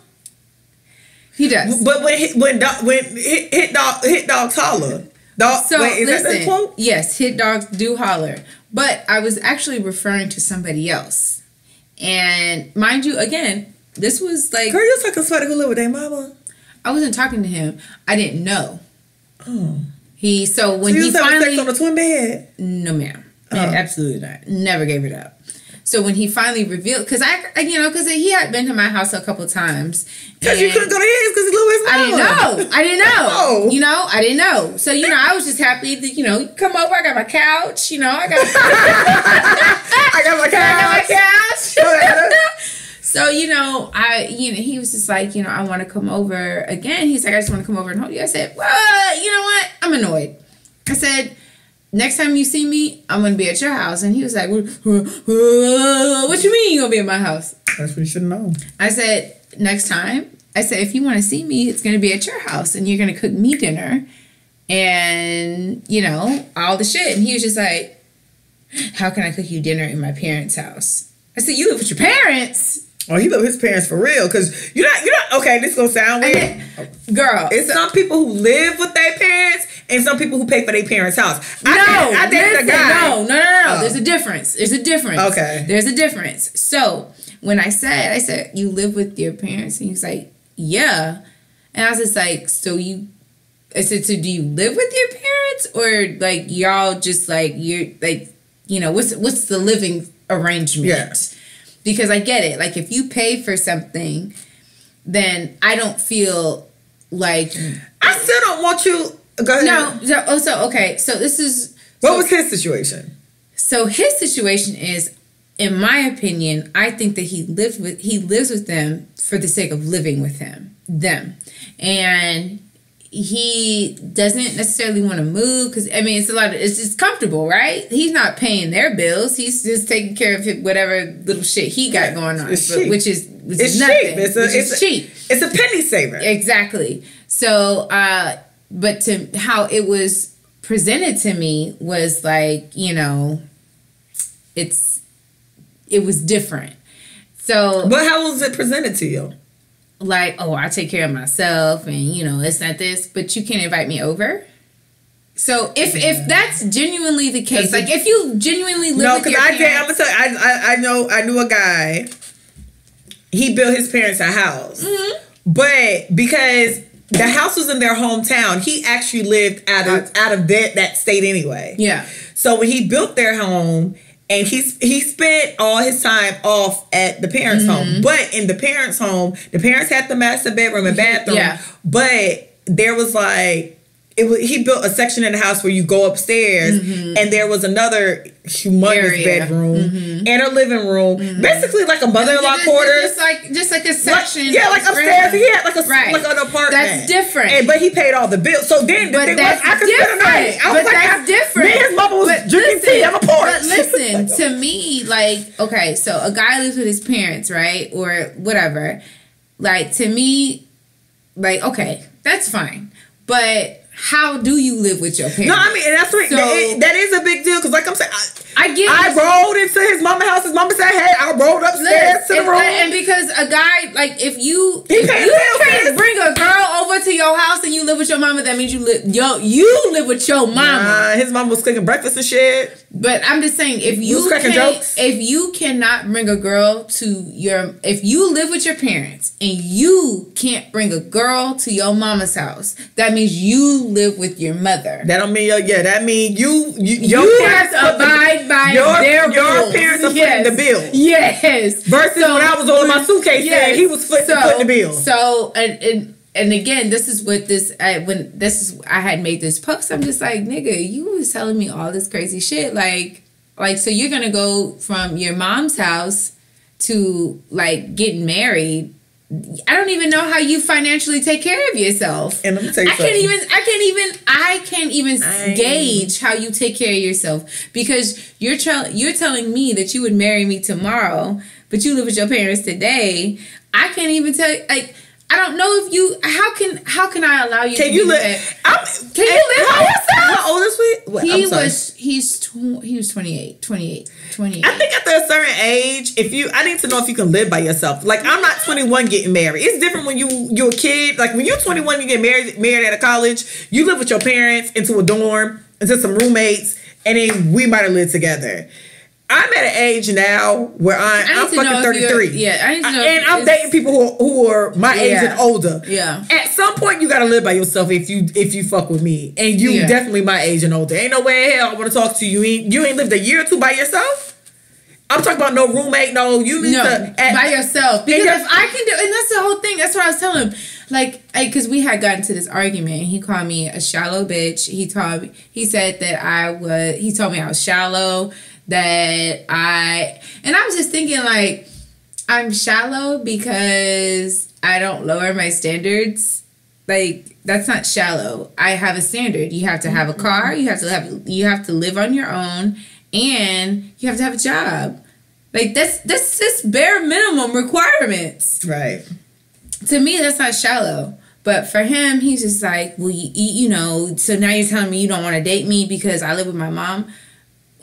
He does. But when hit- when dog, when hit, hit dog hit dogs holler. Dog, So wait, is that the listen, quote? yes, hit dogs do holler, but I was actually referring to somebody else, and mind you, again, this was like Girl, you talking somebody who live with their mama? I wasn't talking to him. I didn't know. Oh. He so when so you he finally sex on the twin bed? no ma'am, Oh. absolutely not. Never gave it up. So when he finally revealed, because I, you know, because he had been to my house a couple times, Because you couldn't go to his because he his I didn't know. I didn't know. Oh. You know, I didn't know. So you know, I was just happy that you know, come over. I got my couch. You know, I got, I got my couch. I got my couch. So you know, I you know, he was just like, you know, I want to come over again. He's like, I just want to come over and hold you. I said, well, you know what? I'm annoyed. I said. Next time you see me, I'm gonna be at your house. And he was like, "What, you mean you gonna be at my house?" That's what you should know. I said, next time, I said, if you want to see me, it's going to be at your house and you're going to cook me dinner and, you know, all the shit. And he was just like, how can I cook you dinner in my parents' house? I said, you live with your parents. Oh, he live with his parents for real. Cause you're not, you're not. Okay, this gonna sound weird. Girl. It's some people who live with their parents and some people who pay for their parents' house. I, no, I listen, guy. no, no, no, no. Oh. There's a difference. There's a difference. Okay. There's a difference. So when I said, I said, you live with your parents, and he was like, yeah, and I was just like, so you, I said, so do you live with your parents, or like y'all just like you're like, you know, what's what's the living arrangement? Yeah. Because I get it. Like if you pay for something, then I don't feel like I still don't want you. Go ahead. no. So, oh, so okay. So this is What so- was his situation? so his situation is, in my opinion, I think that he lived with he lives with them for the sake of living with him them, and he doesn't necessarily want to move because I mean it's a lot of it's just comfortable, right? He's not paying their bills; he's just taking care of whatever little shit he got going on, It's but- which is which It's is nothing, cheap. It's a, it's a, cheap. It's a penny saver. Exactly. So, uh, but to how it was presented to me was like, you know, it's it was different So But how was it presented to you? Like, oh, I take care of myself, and you know, it's not this, but you can't invite me over. So if if that's genuinely the case, like if you genuinely live No, because I did. I'm gonna tell you. I, I I know. I knew a guy. He built his parents a house, Mm-hmm. but because the house was in their hometown, he actually lived out of out of that that state anyway. yeah, So when he built their home, and he he spent all his time off at the parents' Mm-hmm. home, but in the parents' home, the parents had the master bedroom and bathroom. Yeah. But there was like it was he built a section in the house where you go upstairs, and there was another humongous Mm-hmm. Area. Mm-hmm. bedroom and a living room, basically like a mother-in-law quarters. just like just like a Like- section, yeah, like upstairs. room. He had like a Right. like an apartment. That's different. And, but he paid all the bills. So then, the But thing that's was, I could spend a night. I was but like, that's I- different. Me and his mama was But drinking tea on the porch. But listen, to me, like, okay, so a guy lives with his parents, right? Or whatever. Like, to me, like, okay, that's fine. But how do you live with your parents? No, I mean, that's what So- that, that is a big deal because, like I'm saying, I, I get I rolled into his mama house. His mama said, "Hey, I rolled upstairs to the and, room." and because a guy like if you He if you can't bring a girl over to your house and you live with your mama, that means you live yo you live with your mama. Nah, his mama was cooking breakfast and shit. But I'm just saying, if you can't, jokes? if you cannot bring a girl to your, if you live with your parents and you can't bring a girl to your mama's house, that means you live with your mother. That don't mean yeah. That mean you you You your have parents to put the- abide by your, their your rules. parents are Yes. footing the bill. Yes. Versus when I was on my suitcase saying he was foot- footing the bill. So and and and again, this is what this I, when this is I had made this post. I'm just like, nigga, you was telling me all this crazy shit, like, like so you're gonna go from your mom's house to like getting married. I don't even know how you financially take care of yourself. And let me tell you I can't even I can't even I can't even I- gauge how you take care of yourself because you're tell, you're telling me that you would marry me tomorrow, but you live with your parents today. I can't even tell like I don't know if you how can how can I allow you Can to you live? I'm, Can you live by yourself? How old is we? What, He was he's tw- he was 28, 28, 28. I think after a certain age, if you, I need to know if you can live by yourself. Like I'm not 21 getting married. It's different when you you're a kid. Like when you're 21, you get married married at a college. You live with your parents into a dorm, into some roommates, and then we might have lived together. I'm at an age now where I, need I'm fucking 33. yeah, I know and I'm dating people who, who are my age and older. Yeah. At some point, you gotta live by yourself if you if you fuck with me, and you Yeah. definitely my age and older. Ain't no way in hell I want to talk to you. You ain't you ain't lived a year or two by yourself. I'm talking about no roommate. No, you need no, to at- by yourself. Because if I can do, and that's the whole thing. That's what I was telling him. Like, because we had gotten to this argument. He called me a shallow bitch. He told me, he said that I was. He told me I was shallow. That I, and I was just thinking like, I'm shallow because I don't lower my standards. Like that's not shallow. I have a standard. You have to have a mm-hmm. car. You have to have. You have to live on your own, and you have to have a job. Like that's that's just bare minimum requirements. right. To me, that's not shallow. But for him, he's just like, well, you, you know. So now you're telling me you don't want to date me because I live with my mom.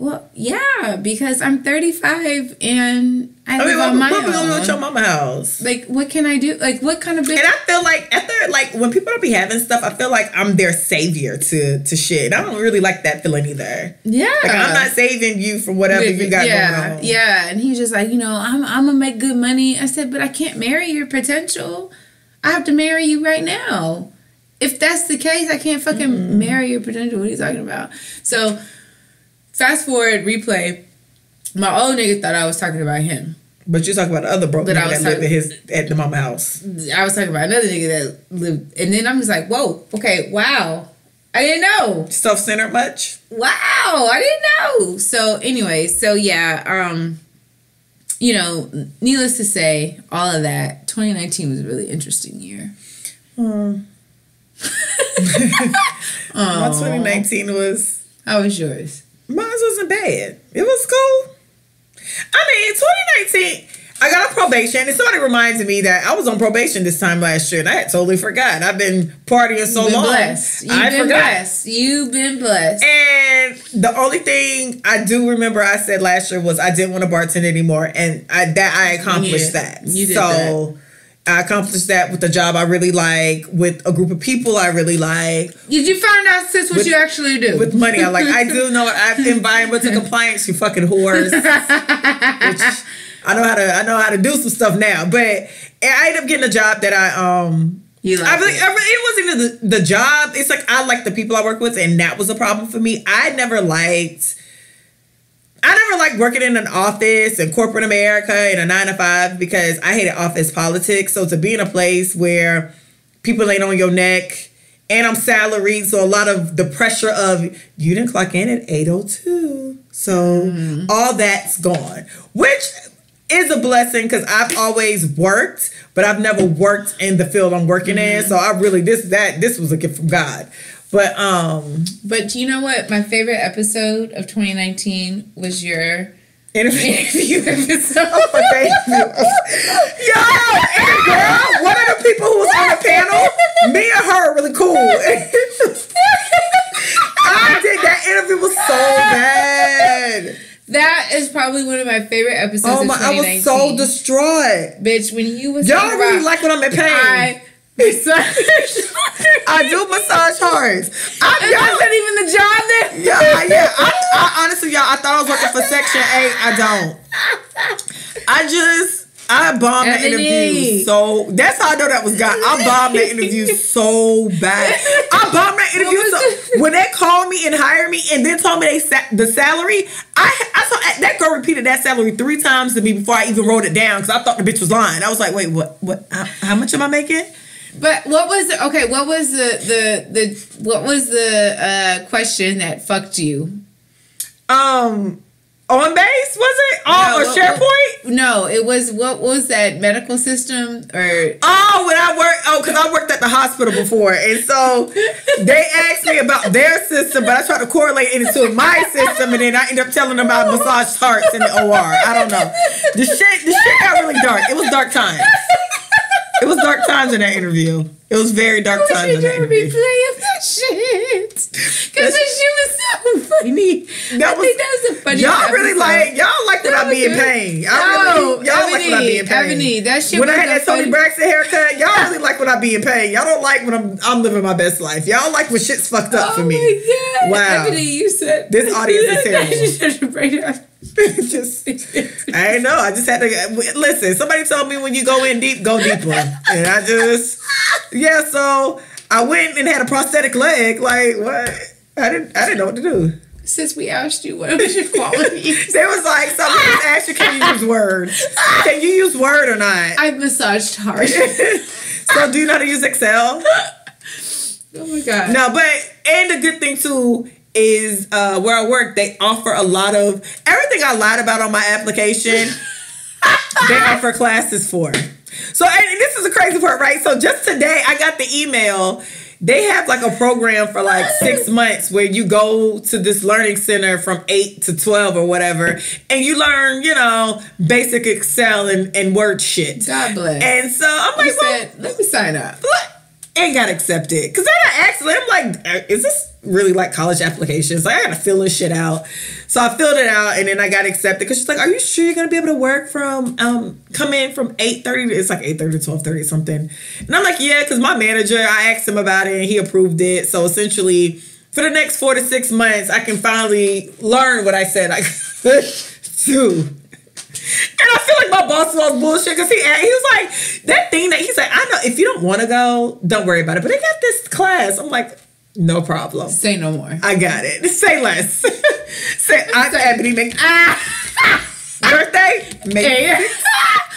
Well, yeah, because I'm 35 and I, I live mean, on my what at your mama house? Like, what can I do? Like, what kind of bitch? And I feel like after like when people don't be having stuff, I feel like I'm their savior to to shit. I don't really like that feeling either. yeah, Like I'm not saving you from whatever you got yeah, going on. Yeah, and he's just like, you know, I'm I'm gonna make good money. I said, but I can't marry your potential. I have to marry you right now. If that's the case, I can't fucking Mm-hmm. marry your potential. What are you talking about? So, fast forward, replay. My old nigga thought I was talking about him. But you talk about the other broke But I was that lived at his at the mama house. I was talking about another nigga that lived, and then I'm just like, whoa, okay, wow, I didn't know. Self centered much? wow i didn't know so anyway so yeah um you know needless to say all of that 2019 was a really interesting year My 2019 was how was yours mine wasn't bad. It was cool. I mean, 2019. I got on probation, and somebody reminded me that I was on probation this time last year, and I had totally forgot. I've been partying so You've been long. blessed. You've I been forgot. blessed. You've been blessed. And the only thing I do remember I said last year was I didn't want to bartend anymore, and I, that I accomplished Yeah, that. you did so I accomplished that with a job I really like, with a group of people I really like, Did you find out, sis, what With- you actually do? with money I like. I do know I environmental compliance, you fucking whores. Which I know how to I know how to do some stuff now, but I ended up getting a job that I um You like I really, it. I really, it wasn't even the, the job. It's like I like the people I work with, and that was a problem for me. I never liked. I never liked working in an office in corporate America in a nine to five because I hated office politics. So to be in a place where people ain't on your neck and I'm salaried, so a lot of the pressure of you didn't clock in at 802. So mm-hmm. all that's gone. Which is a blessing because I've always worked, but I've never worked in the field I'm working in. Mm-hmm. So I really this that this was a gift from God. But um But do you know what? My favorite episode of 2019 was your interview interview episode. Oh, thank you. Yo, and girl, one of the people who was on the panel, me and her are really cool. I did that interview was so bad. That is probably one of my favorite episodes Oh my, I was so distraught. Bitch, when you was Y'all really about- like when I'm in pain. I I do massage hearts. I, that's not even the job there. Yeah, yeah. I, I honestly, y'all, I thought I was working for Section Eight. I don't. I just, I bombed that Ebony. interview so. That's how I know that was God. I bombed that interview so bad. I bombed that interview so. When they called me and hired me, and then told me they sa- the salary, I I saw that girl repeated that salary three times to me before I even wrote it down because I thought the bitch was lying. I was like, wait, what? What? How, how much am I making? But what was the, okay? What was the the the what was the uh, question that fucked you? Um, OnBase was it? Oh, No, or what- SharePoint? No, it was what was that medical system or Oh, when I worked, oh, because I worked at the hospital before, and so they asked me about their system, but I tried to correlate it into my system, and then I ended up telling them about massage hearts in the OR. I don't know. The shit, the shit got really dark. It was dark times. It was dark times in that interview. It was very dark I times wish you never be playing that shit. Because that shit was so funny. That I think that was the funniest. Y'all really like y'all like when That I be in pain. Y'all No, really, y'all like when I be in pain. Ebony, that shit When I had that Toni Braxton haircut, y'all really like when I be in pain. Y'all don't like when I'm I'm living my best life. Y'all like when shit's fucked up oh for me. god! Wow. Ebony, you said This audience is terrible. You should break it up. just I know. I just had to listen. Somebody told me when you go in deep, go deeper, and I just yeah. So I went and had a prosthetic leg. Like what? I didn't. I didn't know what to do. Since we asked you what was your qualities, They was like, somebody just asked you, can you use Word? Can you use Word or not? I massaged hard. so do you know how to use Excel? oh my god! No, but and the good thing too is uh, where I work, they offer a lot of everything I lied about on my application. They offer classes for. So and this is the crazy part, right? So just today, I got the email. They have like a program for like six months where you go to this learning center from eight to twelve or whatever, and you learn, you know, basic Excel and, and Word shit. God bless. And so I'm like, you well, let me sign up. what? And got accepted. Cause then I asked I'm like, "Uh, is this really like college applications? Like I gotta fill this shit out. So I filled it out and then I got accepted. Cause she's like, Are you sure you're gonna be able to work from um come in from 8:30 to it's like 8:30 to 12:30 or something? And I'm like, Yeah, because my manager, I asked him about it and he approved it. So essentially for the next four to six months, I can finally learn what I said I could do. And I feel like my boss was bullshit because he he was like that thing that he's like I know if you don't want to go don't worry about it. But they got this class. I'm like no problem. Say no more. I got it. Say less. Say I'm Ebony Mc birthday May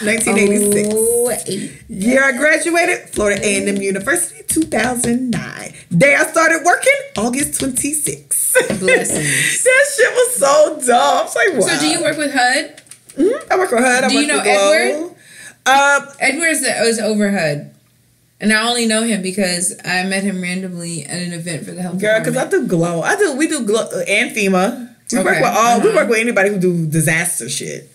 1986 Oh, eight. year I graduated Florida A&M University 2009 day I started working August 26 Blessings. that shit was so dumb. I was like wow So do you work with HUD? Mhm. I work with HUD I Do you know Edward? Um, Edward is, is over HUD. And I only know him because I met him randomly at an event for the health Girl, because I do glow. I do. We do glow uh, and FEMA. We work with all. We uh-huh. work with anybody who do disaster shit.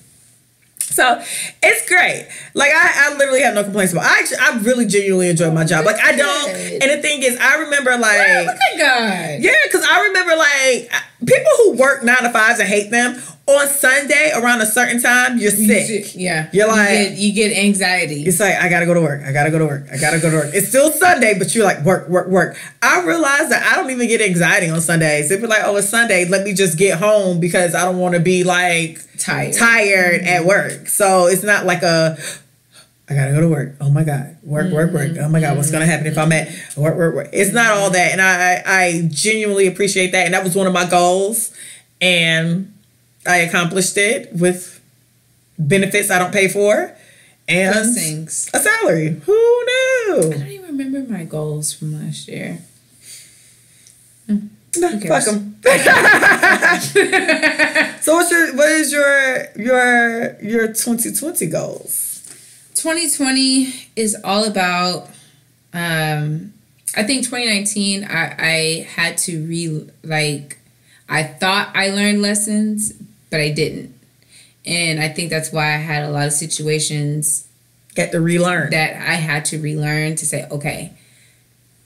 So it's great. Like I, I literally have no complaints about. I actually, I really genuinely enjoy my job. Like I don't. And the thing is, I remember like. Look at God. Yeah, because I remember like people who work nine to fives and hate them on Sunday around a certain time, you're sick. Yeah. You're You like- get, you get anxiety. It's like I gotta go to work. I gotta go to work. I gotta go to work. It's still Sunday, but you're like work, work, work. I realize that I don't even get anxiety on Sundays. It'd be like, oh, it's Sunday. Let me just get home because I don't want to be like Tired. tired at work. So it's not like a. I gotta go to work. Oh my god, work, work, work. Oh my god, what's gonna happen if I'm at work, work, work? It's not all that, and I, I genuinely appreciate that, and that was one of my goals, and I accomplished it with benefits I don't pay for, and Blessings. a salary. Who knew? I don't even remember my goals from last year. Fuck them. so what's your what is your your your 2020 goals? 2020 is all about um I think 2019 I I had to re like I thought I learned lessons but I didn't. And I think that's why I had a lot of situations Get to relearn. that I had to relearn to say, okay,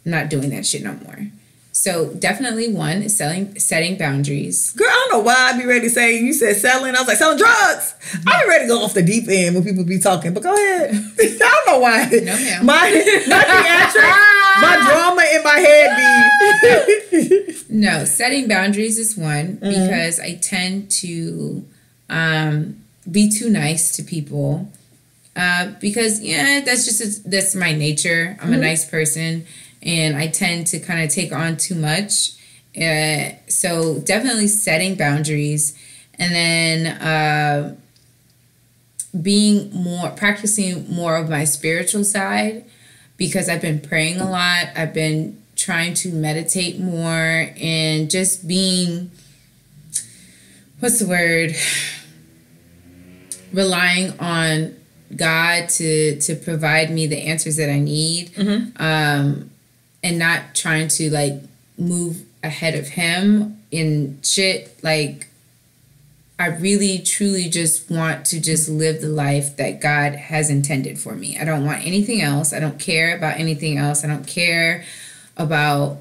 I'm not doing that shit no more. So definitely one is selling setting boundaries. Girl, I don't know why I'd be ready to say you said selling. I was like selling drugs. I'm ready to go off the deep end when people be talking. But go ahead. I don't know why. No, ma'am. My my theatrics, my drama in my head be. No, setting boundaries is one because I tend to um, be too nice to people. Uh, because yeah, that's just that's my nature. I'm a nice person, and I tend to kind of take on too much. Uh, so definitely setting boundaries, and then uh, being more practicing more of my spiritual side because I've been praying a lot. I've been trying to meditate more and just being what's the word relying on God to to provide me the answers that I need um and not trying to like move ahead of him in shit like I really truly just want to just live the life that God has intended for me. I don't want anything else. I don't care about anything else. I don't care about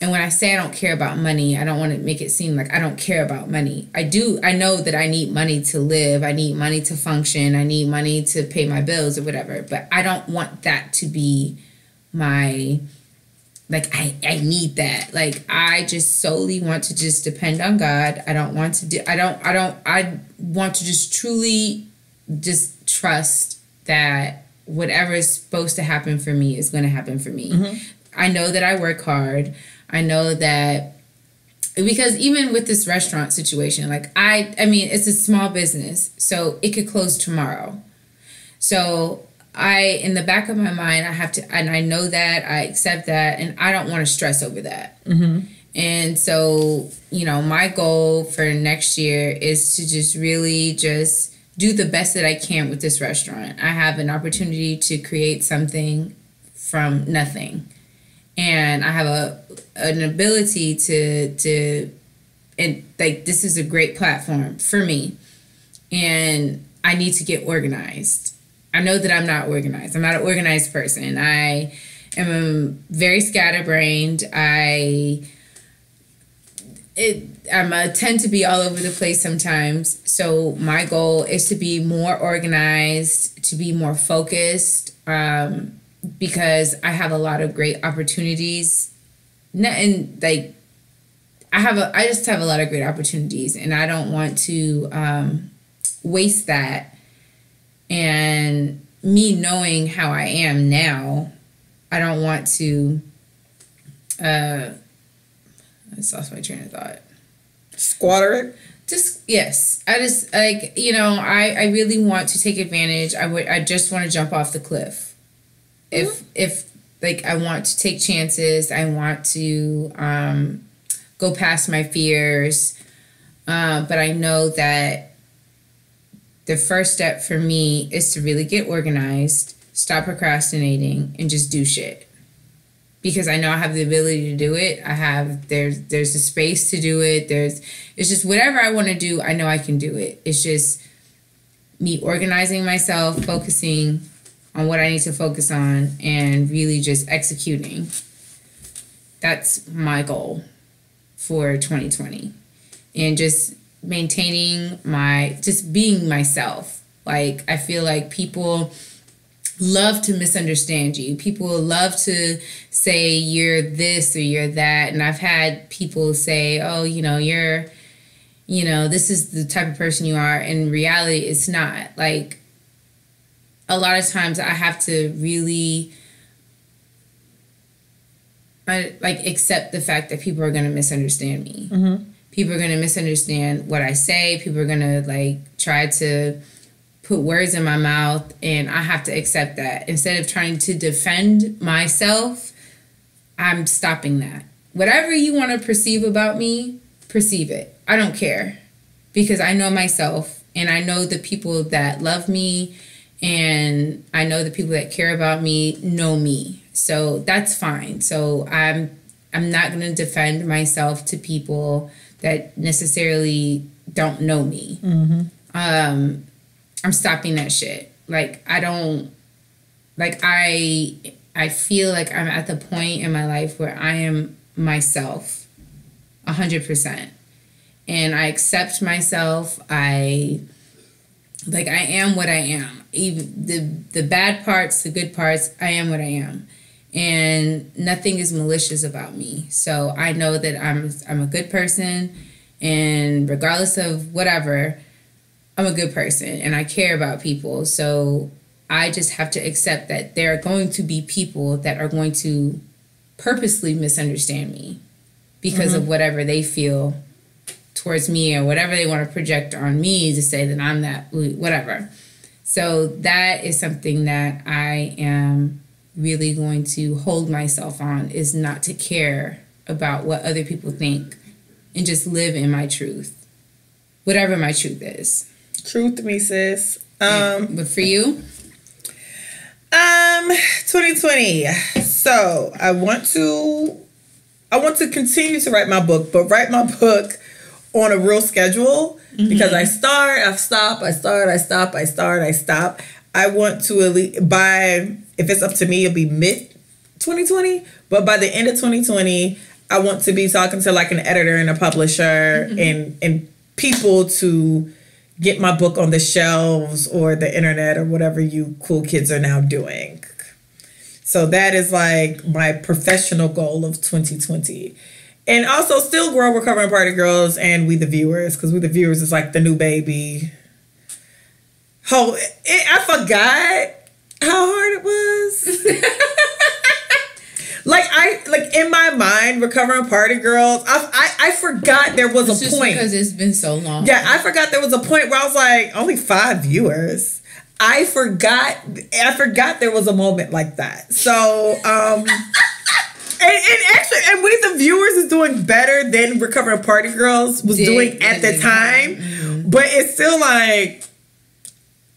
and when I say I don't care about money, I don't want to make it seem like I don't care about money. I do. I know that I need money to live. I need money to function. I need money to pay my bills or whatever. But I don't want that to be my like I, I need that. Like i just solely want to just depend on god. I don't want to do i don't i don't i want to just truly just trust that whatever is supposed to happen for me is going to happen for me. Mm-hmm. I know that i work hard. I know that because even with this restaurant situation like i i mean it's a small business so it could close tomorrow. So I, in the back of my mind, I have to, and I know that, I accept that, and I don't want to stress over that. Mm-hmm. And so, you know, my goal for next year is to just really just do the best that I can with this restaurant. I have an opportunity to create something from nothing. And I have a an ability to to and like this is a great platform for me. And I need to get organized. I know that I'm not organized. I'm not an organized person. I am very scatterbrained. I it I'm a tend to be all over the place sometimes. So my goal is to be more organized, to be more focused, um, because I have a lot of great opportunities, and like I have a I just have a lot of great opportunities, and I don't want to um, waste that. And me knowing how I am now, I don't want to. Uh, I just lost my train of thought Squatter it. just yes i just like you know i i really want to take advantage i would i just want to jump off the cliff if if like i want to take chances i want to um go past my fears uh, but i know that the first step for me is to really get organized stop procrastinating and just do shit because I know I have the ability to do it. I have there's there's a space to do it. There's it's just whatever I want to do, I know I can do it. It's just me organizing myself, focusing on what I need to focus on, and really just executing. That's my goal for 2020. And just maintaining my, just being myself. Like, I feel like people love to misunderstand you. People love to say you're this or you're that. And I've had people say, oh, you know, you're, you know, this is the type of person you are. In reality, it's not. Like, a lot of times I have to really. I, like accept the fact that people are going to misunderstand me. Mm-hmm. People are going to misunderstand what I say. People are going to like try to put words in my mouth and I have to accept that. Instead of trying to defend myself, I'm stopping that. Whatever you want to perceive about me, perceive it. I don't care because I know myself and I know the people that love me and I know the people that care about me know me. So that's fine. So I'm I'm not going to defend myself to people that necessarily don't know me. Um I'm stopping that shit. Like I don't like I I feel like I'm at the point in my life where I am myself a hundred percent. And I accept myself. I like I am what I am. Even the the bad parts, the good parts, I am what I am. And nothing is malicious about me. So I know that I'm I'm a good person and regardless of whatever, I'm a good person and I care about people. So I just have to accept that there are going to be people that are going to purposely misunderstand me because mm-hmm. of whatever they feel towards me or whatever they want to project on me to say that I'm that whatever. So that is something that I am really going to hold myself on is not to care about what other people think and just live in my truth. Whatever my truth is. Truth to me, sis. Um, But for you, Um, 2020. So I want to, I want to continue to write my book, but write my book on a real schedule because I start, I stop, I start, I stop, I start, I stop. I want to at least by, if it's up to me, it'll be mid 2020. But by the end of 2020, I want to be talking to like an editor and a publisher mm-hmm. and and people to get my book on the shelves or the internet or whatever you cool kids are now doing. So that is like my professional goal of 2020. And also still grow recovering party girls and we the viewers because we the viewers is like the new baby. Oh, it, I forgot how hard it was. like I like in my mind, recovering party girls. I I, I forgot there was it's a just point. because it's been so long. Yeah, I forgot there was a point where I was like, only five viewers. I forgot I forgot there was a moment like that. So um and, and actually and we the viewers is doing better than Recovering Party Girls was Did doing at the time. time. But it's still like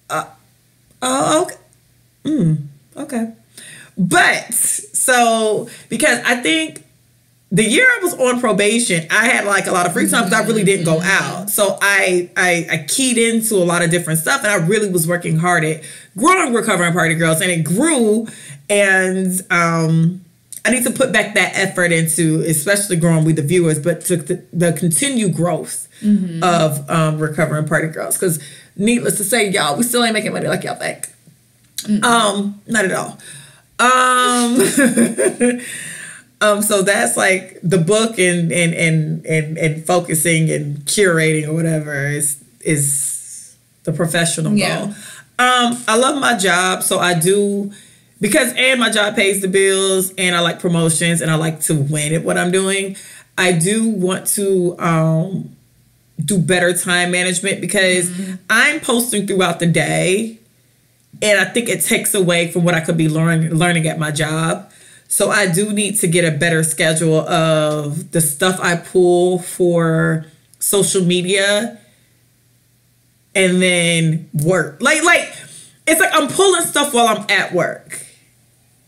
uh, oh okay. Mm, okay. But so because I think the year I was on probation, I had like a lot of free time because I really didn't go out. So I, I I keyed into a lot of different stuff, and I really was working hard at growing recovering party girls, and it grew. And um, I need to put back that effort into, especially growing with the viewers, but to the, the continued growth of um, recovering party girls. Because needless to say, y'all, we still ain't making money like y'all think. Um, not at all. Um. Um, so that's like the book and and and and, and focusing and curating or whatever is is the professional Yeah. goal. Um, I love my job, so I do because and my job pays the bills and I like promotions and I like to win at what I'm doing. I do want to um do better time management because I'm posting throughout the day and I think it takes away from what I could be learning learning at my job. So I do need to get a better schedule of the stuff I pull for social media and then work. Like like it's like I'm pulling stuff while I'm at work.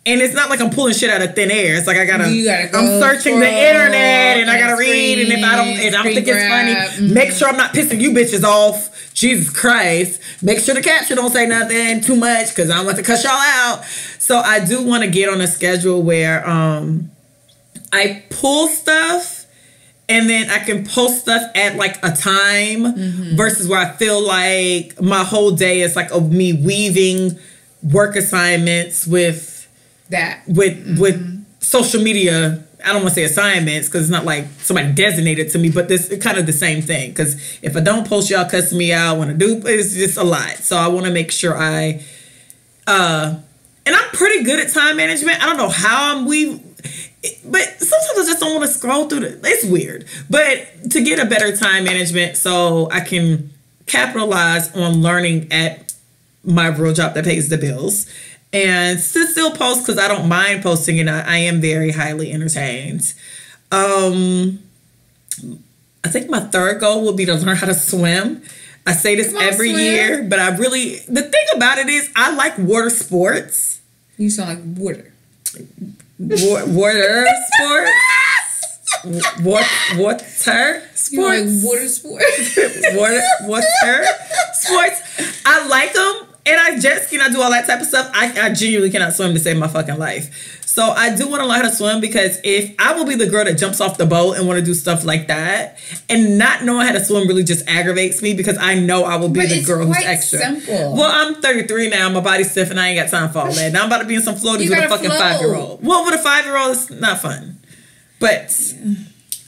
And it's not like I'm pulling shit out of thin air. It's like I gotta, You gotta go I'm searching the internet and I gotta read. And if I don't, and I don't think it's funny, make mm-hmm. sure I'm not pissing you bitches off Jesus Christ, make sure the caption don't say nothing too much because I don't want to cut y'all out. So I do want to get on a schedule where um I pull stuff and then I can post stuff at like a time Mm-hmm. versus where I feel like my whole day is like of me weaving work assignments with That. with Mm-hmm. with social media i don't want to say assignments because it's not like somebody designated to me but this kind of the same thing because if i don't post y'all cuss me out when i do it's just a lot. So i want to make sure i uh and i'm pretty good at time management. I don't know how i'm we but sometimes i just don't want to scroll through the it's weird. But to get a better time management so i can capitalize on learning at my real job that pays the bills and still post because I don't mind posting and I, I am very highly entertained. Um, I think my third goal will be to learn how to swim. I say this Come every swim. year, but I really the thing about it is I like water sports. You sound like water. Wa- water sports. Water, water sports. You like water sports. water, water sports. I like them, and I and I do all that type of stuff. I, I genuinely cannot swim to save my fucking life. So I do want to learn how to swim because if I will be the girl that jumps off the boat and want to do stuff like that, and not knowing how to swim really just aggravates me because I know I will be But the girl who's extra. simple. Well, I'm 33 now. My body's stiff, and I ain't got time for all that. Now I'm about to be in some floaties with a fucking five year old. Well, with a five year old, it's not fun. But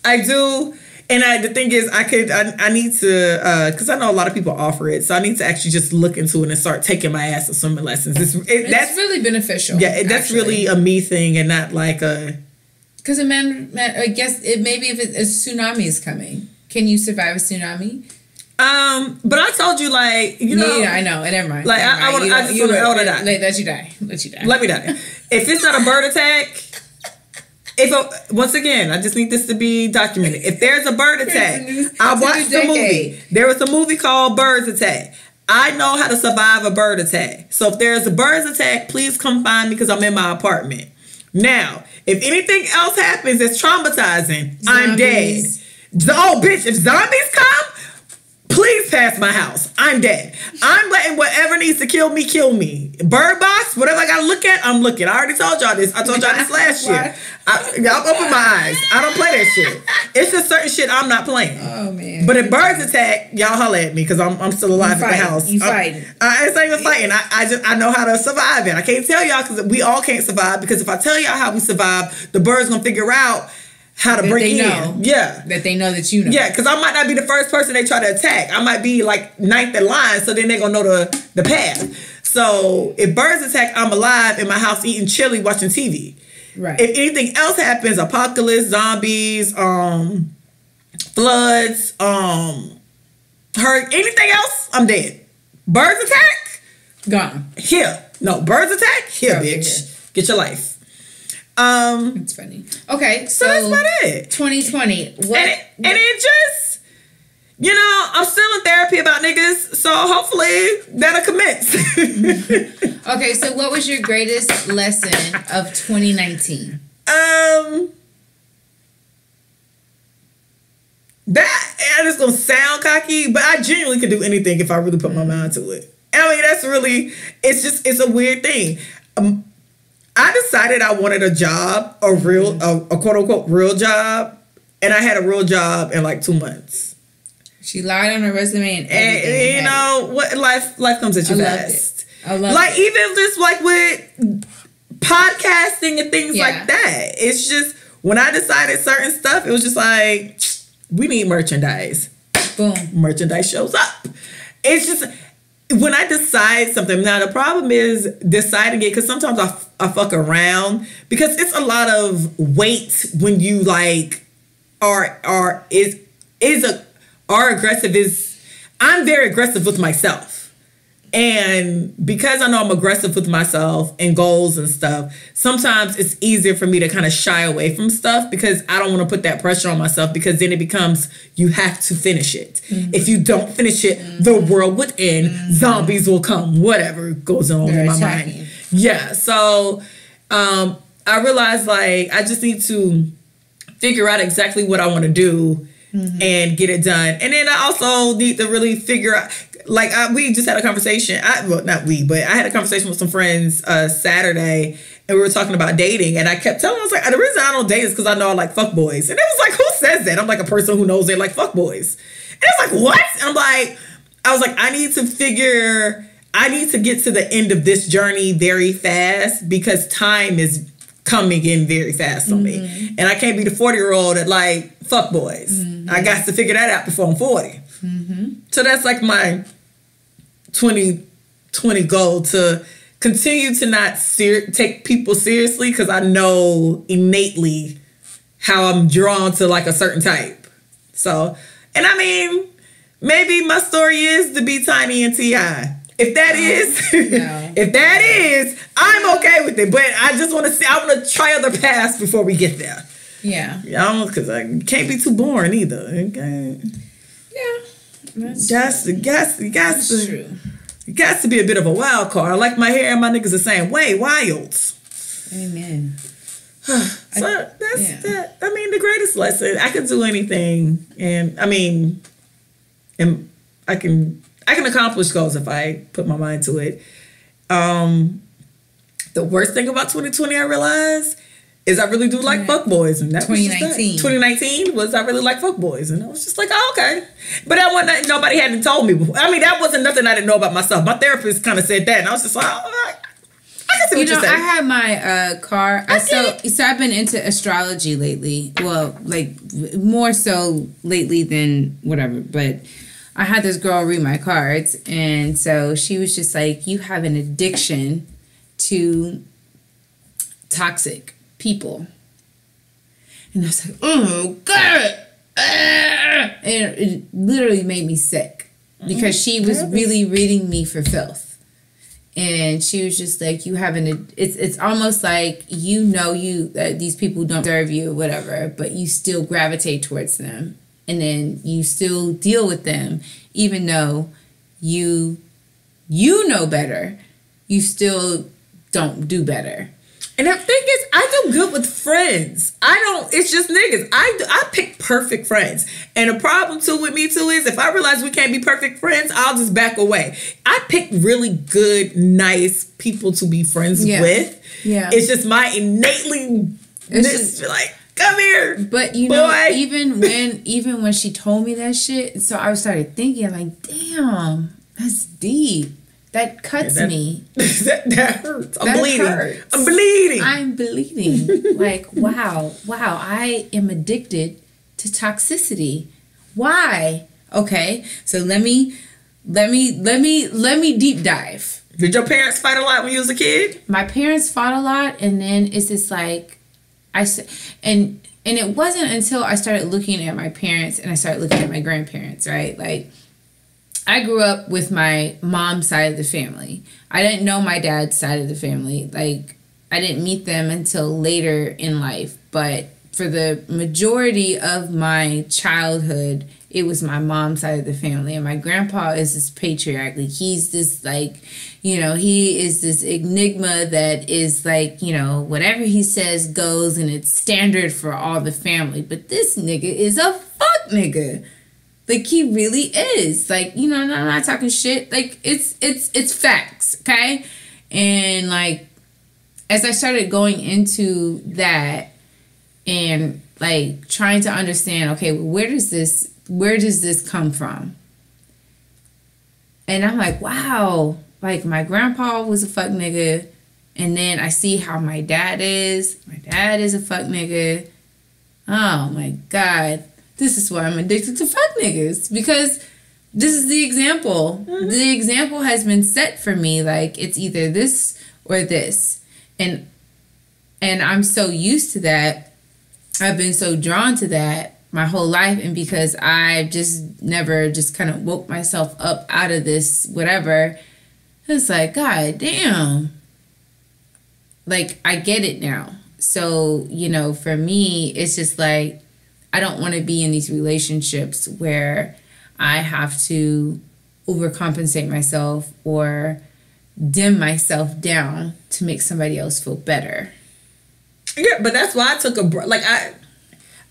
I do, and I the thing is, I could I, I need to because I know a lot of people offer it, so I need to actually just look into it and start taking my ass to swimming lessons. It's, it, That's that's really beneficial. yeah, it- that's really a me thing and not like a. because a man, man. I guess it maybe if it, a tsunami is coming, can you survive a tsunami? Um, but I told you like you know. yeah, I know. Never mind. Like, Never I- I mind. wanna- I just wanna- I don't- wanna die. Let, let you die. Let you die. Let me die. If it's not a bird attack, if a, once again, I just need this to be documented. If there's a bird attack, I watched the movie. There was a movie called Birds Attack. I know how to survive a bird attack. So if there's a bird attack, please come find me because I'm in my apartment. Now, if anything else happens that's traumatizing, I'm dead. Oh, bitch, if zombies come, please pass my house. I'm dead. I'm letting whatever needs to kill me, kill me. Bird box, whatever I gotta look at, I'm looking. I already told y'all this. I told y'all this last year. I, y'all open my eyes. I don't play that shit. It's just certain shit I'm not playing. Oh man. But if birds attack, y'all holler at me because I'm, I'm still alive You at the house. You fighting. I, it's not even fighting. I, I just I know how to survive it. I can't tell y'all because we all can't survive because if I tell y'all how we survive, the birds gonna figure out how to That break in. know. Yeah. that they know that you know. Yeah, because I might not be the first person they try to attack. I might be like ninth in line, so then they're gonna know the the path. So if birds attack, I'm alive in my house eating chili, watching TV. Right. If anything else happens, apocalypse, zombies, um, floods, um, hurt, anything else, I'm dead. Birds attack, Gone. here. No, birds attack, here, bitch. Get your life. Um, It's funny. Okay, so, so that's about it. 2020. What? and it, and it just you know i'm still in therapy about niggas so hopefully that'll commence. Okay, so what was your greatest lesson of 2019? um that and it's gonna sound cocky but i genuinely could do anything if i really put my mind to it. I mean that's really it's just it's a weird thing. Um, i decided i wanted a job a real a, a quote-unquote real job and i had a real job in like two months She lied on her resume and and you know what life life comes at you I fast. it. I love like it. even just like with podcasting and things Yeah. like that. It's just when I decided certain stuff, it was just like we need merchandise. Boom. Merchandise shows up. It's just when I decide something. Now the problem is deciding it because sometimes I, I fuck around because it's a lot of weight when you like are are is is a are aggressive is I'm very aggressive with myself. And because I know I'm aggressive with myself and goals and stuff, sometimes it's easier for me to kind of shy away from stuff because I don't want to put that pressure on myself because then it becomes you have to finish it. Mm-hmm. If you don't finish it, the mm-hmm. world would end, mm-hmm. zombies will come, whatever goes on They're in my attacking. mind. Yeah. So um I realized like I just need to figure out exactly what I want to do Mm-hmm. and get it done. And then I also need to really figure out like I, we just had a conversation. I well, not we, but I had a conversation with some friends uh Saturday, and we were talking about dating, and I kept telling them, I was like, the reason I don't date is because I know I like fuck boys, and it was like, who says that? I'm like a person who knows they like fuck boys, and it's like what? And I'm like, I was like, I need to figure. I need to get to the end of this journey very fast because time is coming in very fast on me. Mm-hmm. And I can't be the 40 year old that like fuck boys. I mm-hmm. got to figure that out before I'm 40. Mm-hmm. So that's like my 2020 goal to continue to not ser- take people seriously because I know innately how I'm drawn to like a certain type. So, and I mean, maybe my story is to be tiny and T.I. If that is, No. if that is, I'm okay with it. But I just want to see. I want to try other paths before we get there. Yeah. Yeah, because I can't be too boring either. Okay. Yeah. That's, Got to, got to, that's true. it got to be a bit of a wild card. I like my hair and my niggas the same way. Wilds. Amen. So that's yeah. that. I mean, the greatest lesson. I can do anything, and I mean, and I can I can accomplish goals if I put my mind to it. Um, the worst thing about 2020, I realized, is I really do like fuck boys, and that was just that. 2019. 2019 was I really like fuck boys, and I was just like, oh, okay. But that wasn't nobody hadn't told me before. I mean, that wasn't nothing I didn't know about myself. My therapist kind of said that, and I was just like, oh, I, can see You what know, you're I had my uh, car. I, I so so I've been into astrology lately. Well, like more so lately than whatever. But I had this girl read my cards, and so she was just like, "You have an addiction to toxic people," and I was like, "Oh God!" Ah! And it literally made me sick because she was really reading me for filth and she was just like you haven't it's it's almost like you know you that these people don't serve you whatever but you still gravitate towards them and then you still deal with them even though you you know better you still don't do better And the thing is, I do good with friends. I don't. It's just niggas. I do, I pick perfect friends. And the problem too with me too is if I realize we can't be perfect friends, I'll just back away. I pick really good, nice people to be friends Yeah. with. Yeah. It's just my innately It's just- like come here. But you know, Boy. even when even when she told me that shit, so I started thinking like, damn, that's deep. That cuts that- me. that, that hurts. I'm That bleeding. hurts. I'm bleeding. I'm bleeding. like, wow, wow, I am addicted to toxicity. Why? Okay, so let me let me let me let me deep dive. Did your parents fight a lot when you was a kid? my parents fought a lot and then it's just like i and and it wasn't until i started looking at my parents and i started looking at my grandparents right? Like i grew up with my mom's side of the family. I didn't know my dad's side of the family. Like i didn't meet them until later in life but for the majority of my childhood it was my mom's side of the family. And my grandpa is this patriarch. Like he's this like you know he is this enigma that is like you know whatever he says goes and it's standard for all the family. But this nigga is a fuck nigga. Like he really is. Like you know i'm not talking shit. Like it's it's it's facts okay? And like as i started going into that and like trying to understand okay where does this where does this come from? And i'm like wow like my grandpa was a fuck nigga and then i see how my dad is. My dad is a fuck nigga. Oh my god. This is why i'm addicted to fuck niggas because this is the example. Mm-hmm. The example has been set for me like it's either this or this. And and i'm so used to that. I've been so drawn to that my whole life and because i just never just kind of woke myself up out of this whatever it's like god damn like i get it now so you know for me it's just like i don't want to be in these relationships where i have to overcompensate myself or dim myself down to make somebody else feel better Yeah, but that's why I took a break. Like I,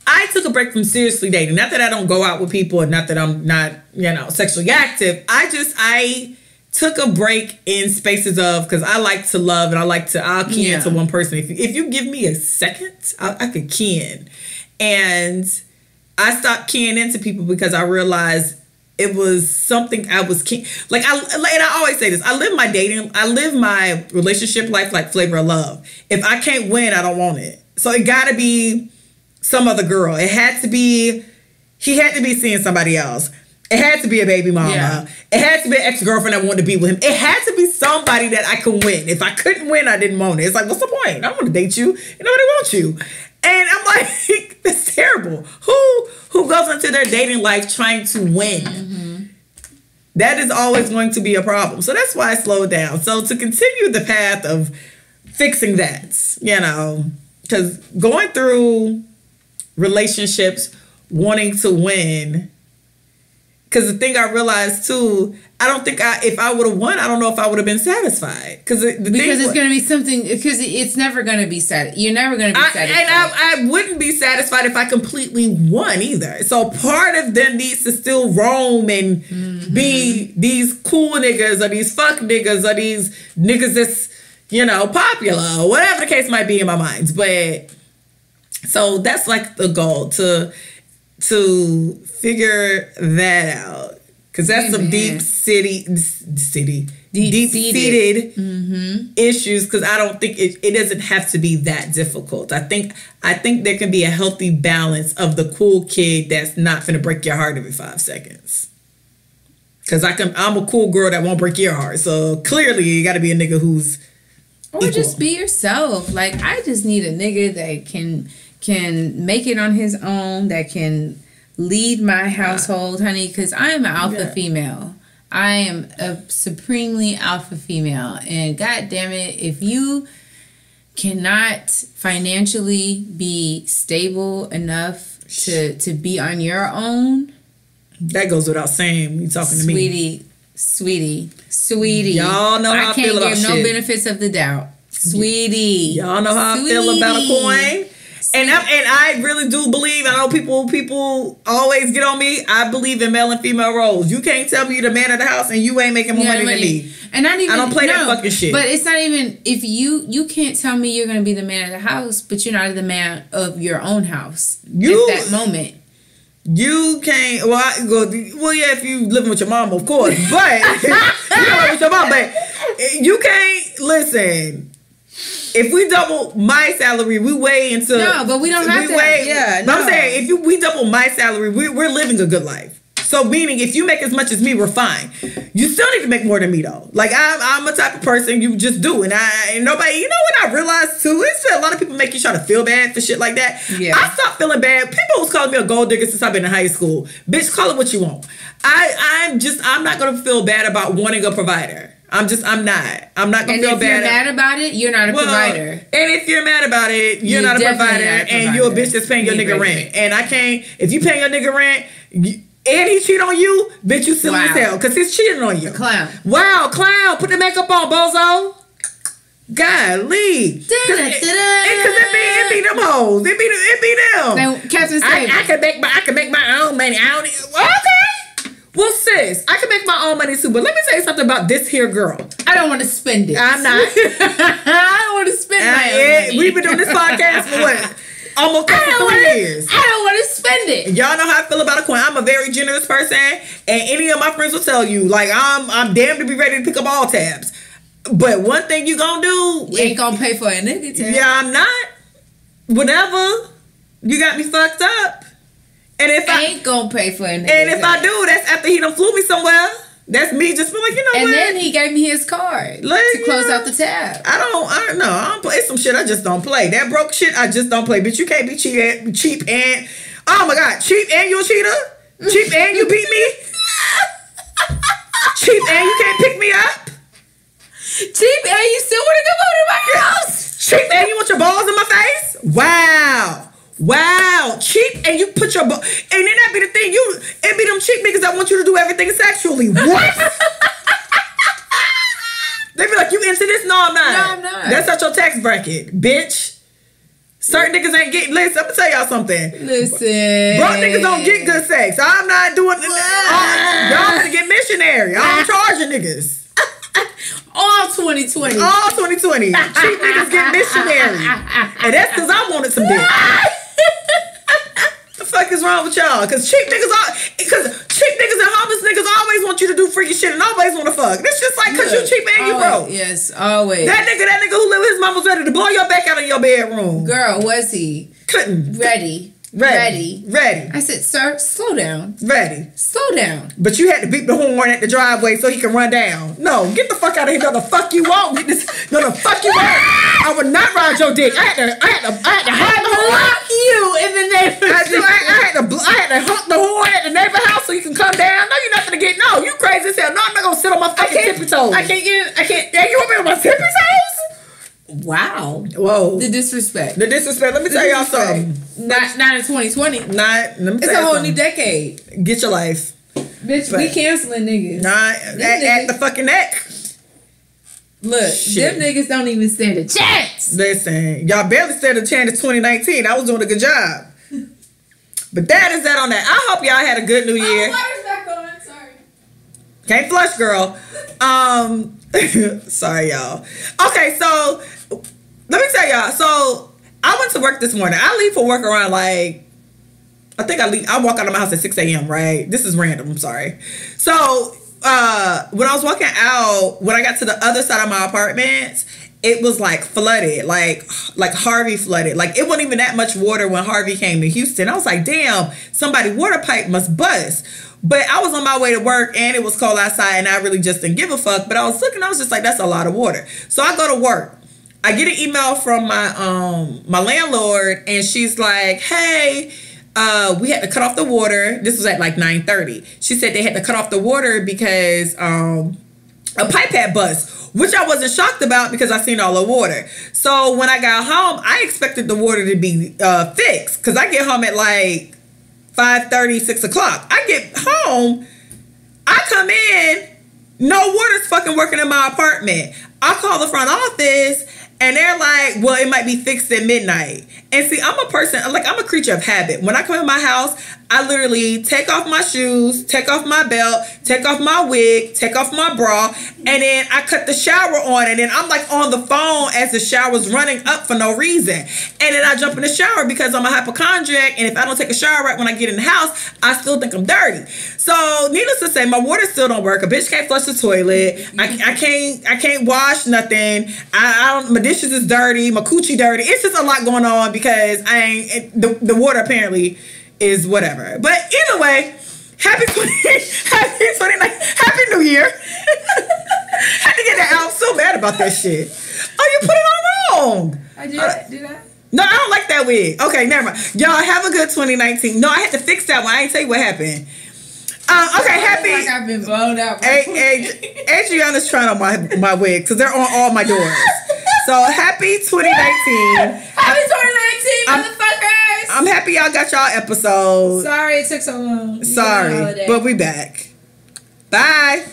I took a break from seriously dating. Not that I don't go out with people, and not that I'm not, you know, sexually active. I just I took a break in spaces of because I like to love and I like to I'll key Yeah. into one person. If you, if you give me a second, I, I could key in, and I stopped keying into people because I realized it was something I was key like I and I always say this. I live my dating, I live my relationship life like flavor of love. If I can't win, I don't want it. So it got to be some other girl. It had to be he had to be seeing somebody else. It had to be a baby mama. Yeah. It had to be an ex girlfriend that wanted to be with him. It had to be somebody that I could win. If I couldn't win, I didn't want it. It's like, what's the point? I don't want to date you. Nobody wants you. And I'm like, that's terrible. Who who goes into their dating life trying to win? Mm-hmm. That is always going to be a problem. So that's why I slowed down. So to continue the path of fixing that, you know, because going through relationships wanting to win because the thing I realized too, I don't think I if I would have won, I don't know if I would have been satisfied. Because the thing Because it's going to be something. Because it's never going to be sad. You're never going to be I, satisfied. and I, I wouldn't be satisfied if I completely won either. So part of them needs to still roam and Mm-hmm. be these cool niggas or these fuck niggas or these niggas that's you know popular or whatever the case might be in my mind. But so that's like the goal to to figure that out because that's some deep city city deep Deep-seated. seated mm-hmm. issues because I don't think it, it doesn't have to be that difficult. I think I think there can be a healthy balance of the cool kid that's not gonna break your heart every five seconds. Cause I can I'm a cool girl that won't break your heart. So clearly you gotta be a nigga who's or equal. just be yourself. Like I just need a nigga that can can make it on his own. That can lead my household, honey. Because I am an alpha Yeah. female. I am a supremely alpha female, and god damn it, if you cannot financially be stable enough to to be on your own, that goes without saying. You talking to me. sweetie, sweetie, sweetie. Y'all know how I I feel about give no benefits of the doubt, sweetie. Y'all know how I feel about a coin. And I, and I really do believe. I know people people always get on me. I believe in male and female roles. You can't tell me you're the man of the house and you ain't making more Yeah, money, money. than me. And not even I don't play that fucking shit. But it's not even if you you can't tell me you're gonna be the man of the house, but you're not the man of your own house You- at that moment. You can't. Well, I go. Well, yeah, if you living with your mom, of course. But you live with your mom, but eh, you can't listen. If we double my salary, we weigh into No, but we don't have to- Weigh, yeah, But I'm saying if you we double my salary, we, we're living a good life. So meaning, if you make as much as me, we're fine. You still need to make more than me though. Like I'm, I'm a type of person you just do, and I and nobody. You know what I realized too is that a lot of people make you try to feel bad for shit like that. Yeah. I stopped feeling bad. People was calling me a gold digger since I've been in high school. Bitch, call it what you want. I I'm just I'm not gonna feel bad about wanting a provider. I'm just I'm not. I'm not gonna And feel if you're mad about it, you're not a Well, provider. And if you're mad about it, you're You're not a provider, not a and you're a bitch that's paying your nigga rent. And I can't. If you paying your nigga rent, you, and he cheat on you, bitch, you silly as Wow. hell because he's cheating on you. Clown. Wow, clown, put the makeup on, bozo. Golly. Because it, it, 'cause it be, it be them hoes. It be, it be them. Now, Captain I, I can make my I can make my own money. I don't okay. Well, sis, I can make my own money too. But let me tell you something about this here girl. I don't want to spend it. I'm not. I don't want to spend Uh, my own money. we've been doing this podcast for what? Almost three want to. years. I don't want to spend it. Y'all know how I feel about a coin. I'm a very generous person, and any of my friends will tell you, like I'm, I'm damn to be ready to pick up all tabs. But one thing you gonna do, You ain't gonna pay for a nigga tab. yeah, I'm not. Whatever, you got me fucked up. And if I ain't gonna pay for nigga. and if I do, that's after he done flew me somewhere. That's me just being like, you know what? and what? then he gave me his card Like, to close yeah. out the tab. I don't, I don't know. I don't play some shit. I just don't play. That broke shit, I just don't play. Bitch, you can't be cheap, cheap and oh my god, cheap and you a cheater, cheap and you beat me, cheap and you can't pick me up, Cheap, and you still want to come over to my house? cheap and you want your balls in my face. Wow, wow, cheap and you put your ball, and then that be the thing. You it be them cheap niggas that want you to do everything sexually. What? they be like, you into this? No, I'm not. No, I'm not. That's not your tax bracket, bitch. Certain niggas ain't getting. Listen, I'm gonna tell y'all something. Listen. Broke niggas don't get good sex. I'm not doing. Uh, y'all gonna get missionary. I'm charging niggas. All 2020. All 2020. Cheap niggas get missionary. And that's because I wanted some dick. The fuck is wrong with y'all? Because cheap niggas are. Because cheap niggas and homeless niggas always want you to do freaky shit and always want to fuck. It's just like because you cheap and you broke. Yes, always. That nigga, that nigga who live with his mom was ready to blow your back out of your bedroom. Girl, was he Couldn't. ready? Ready. Ready. I said, sir, slow down. Ready. Slow down. But you had to beat the horn at the driveway so he can run down. No, get the fuck out of here. No, the fuck you won't. Get this. No, the fuck you won't. I would not ride your dick. I had to. I had to. I had to honk the horn. Block you in the of I, I, I had to. I had to honk the horn at the neighbor house so you can come down. No, you're not gonna get. No, you crazy as hell. No, I'm not gonna sit on my fucking tippy toes. I can't get. I can't. Yeah, you want me on my tippy toes? Wow. Whoa. The disrespect. The disrespect. Let me tell y'all something. Not not in 2020. Not. Let me tell. It's a whole something. new decade. Get your life. Bitch, we canceling niggas. Not at, at the fucking neck. Look, Shit. them niggas don't even stand a chance. Listen, y'all barely stood a chance in 2019. I was doing a good job. But that is that on that. I hope y'all had a good new year. back on. Sorry. Can't flush, girl. Um, sorry, y'all. Okay, so let me tell y'all. So I went to work this morning. I leave for work around like I think I leave. I walk out of my house at six a.m. Right? This is random. I'm sorry. So uh, when I was walking out, when I got to the other side of my apartment, it was like flooded, like like Harvey flooded. Like it wasn't even that much water when Harvey came to Houston. I was like, damn, somebody water pipe must bust. But I was on my way to work and it was cold outside and I really just didn't give a fuck. But I was looking, I was just like, that's a lot of water. So I go to work. I get an email from my um my landlord and she's like, "Hey, uh, we had to cut off the water. This was at like 9:30. She said they had to cut off the water because um a pipe had bust, which I wasn't shocked about because I seen all the water. So when I got home, I expected the water to be uh, fixed because I get home at like 5 6 o'clock. I get home, I come in, no water's fucking working in my apartment. I call the front office and they're like, well, it might be fixed at midnight. And see, I'm a person, like, I'm a creature of habit. When I come in my house, I literally take off my shoes, take off my belt, take off my wig, take off my bra, and then I cut the shower on. And then I'm like on the phone as the shower's running up for no reason. And then I jump in the shower because I'm a hypochondriac. And if I don't take a shower right when I get in the house, I still think I'm dirty. So, needless to say, my water still don't work. A bitch can't flush the toilet. I, I can't I can't wash nothing. I, I don't. My dishes is dirty. My coochie dirty. It's just a lot going on because I ain't the the water apparently is whatever. But either way, happy 20, happy 29, happy New Year. Had to get that out. I'm so mad about that shit. Oh, you put it on wrong. I did. Uh, did I? No, I don't like that wig. Okay, never mind. Y'all have a good 2019. No, I had to fix that one. I ain't tell you what happened. Uh, okay, happy. Like I've been blown out. Hey, hey, Adriana's trying on my my wig because they're on all my doors. So happy 2019. Happy 2019, I'm- motherfuckers. I'm happy y'all got y'all episode. Sorry it took so long. A Sorry, but we back. Bye.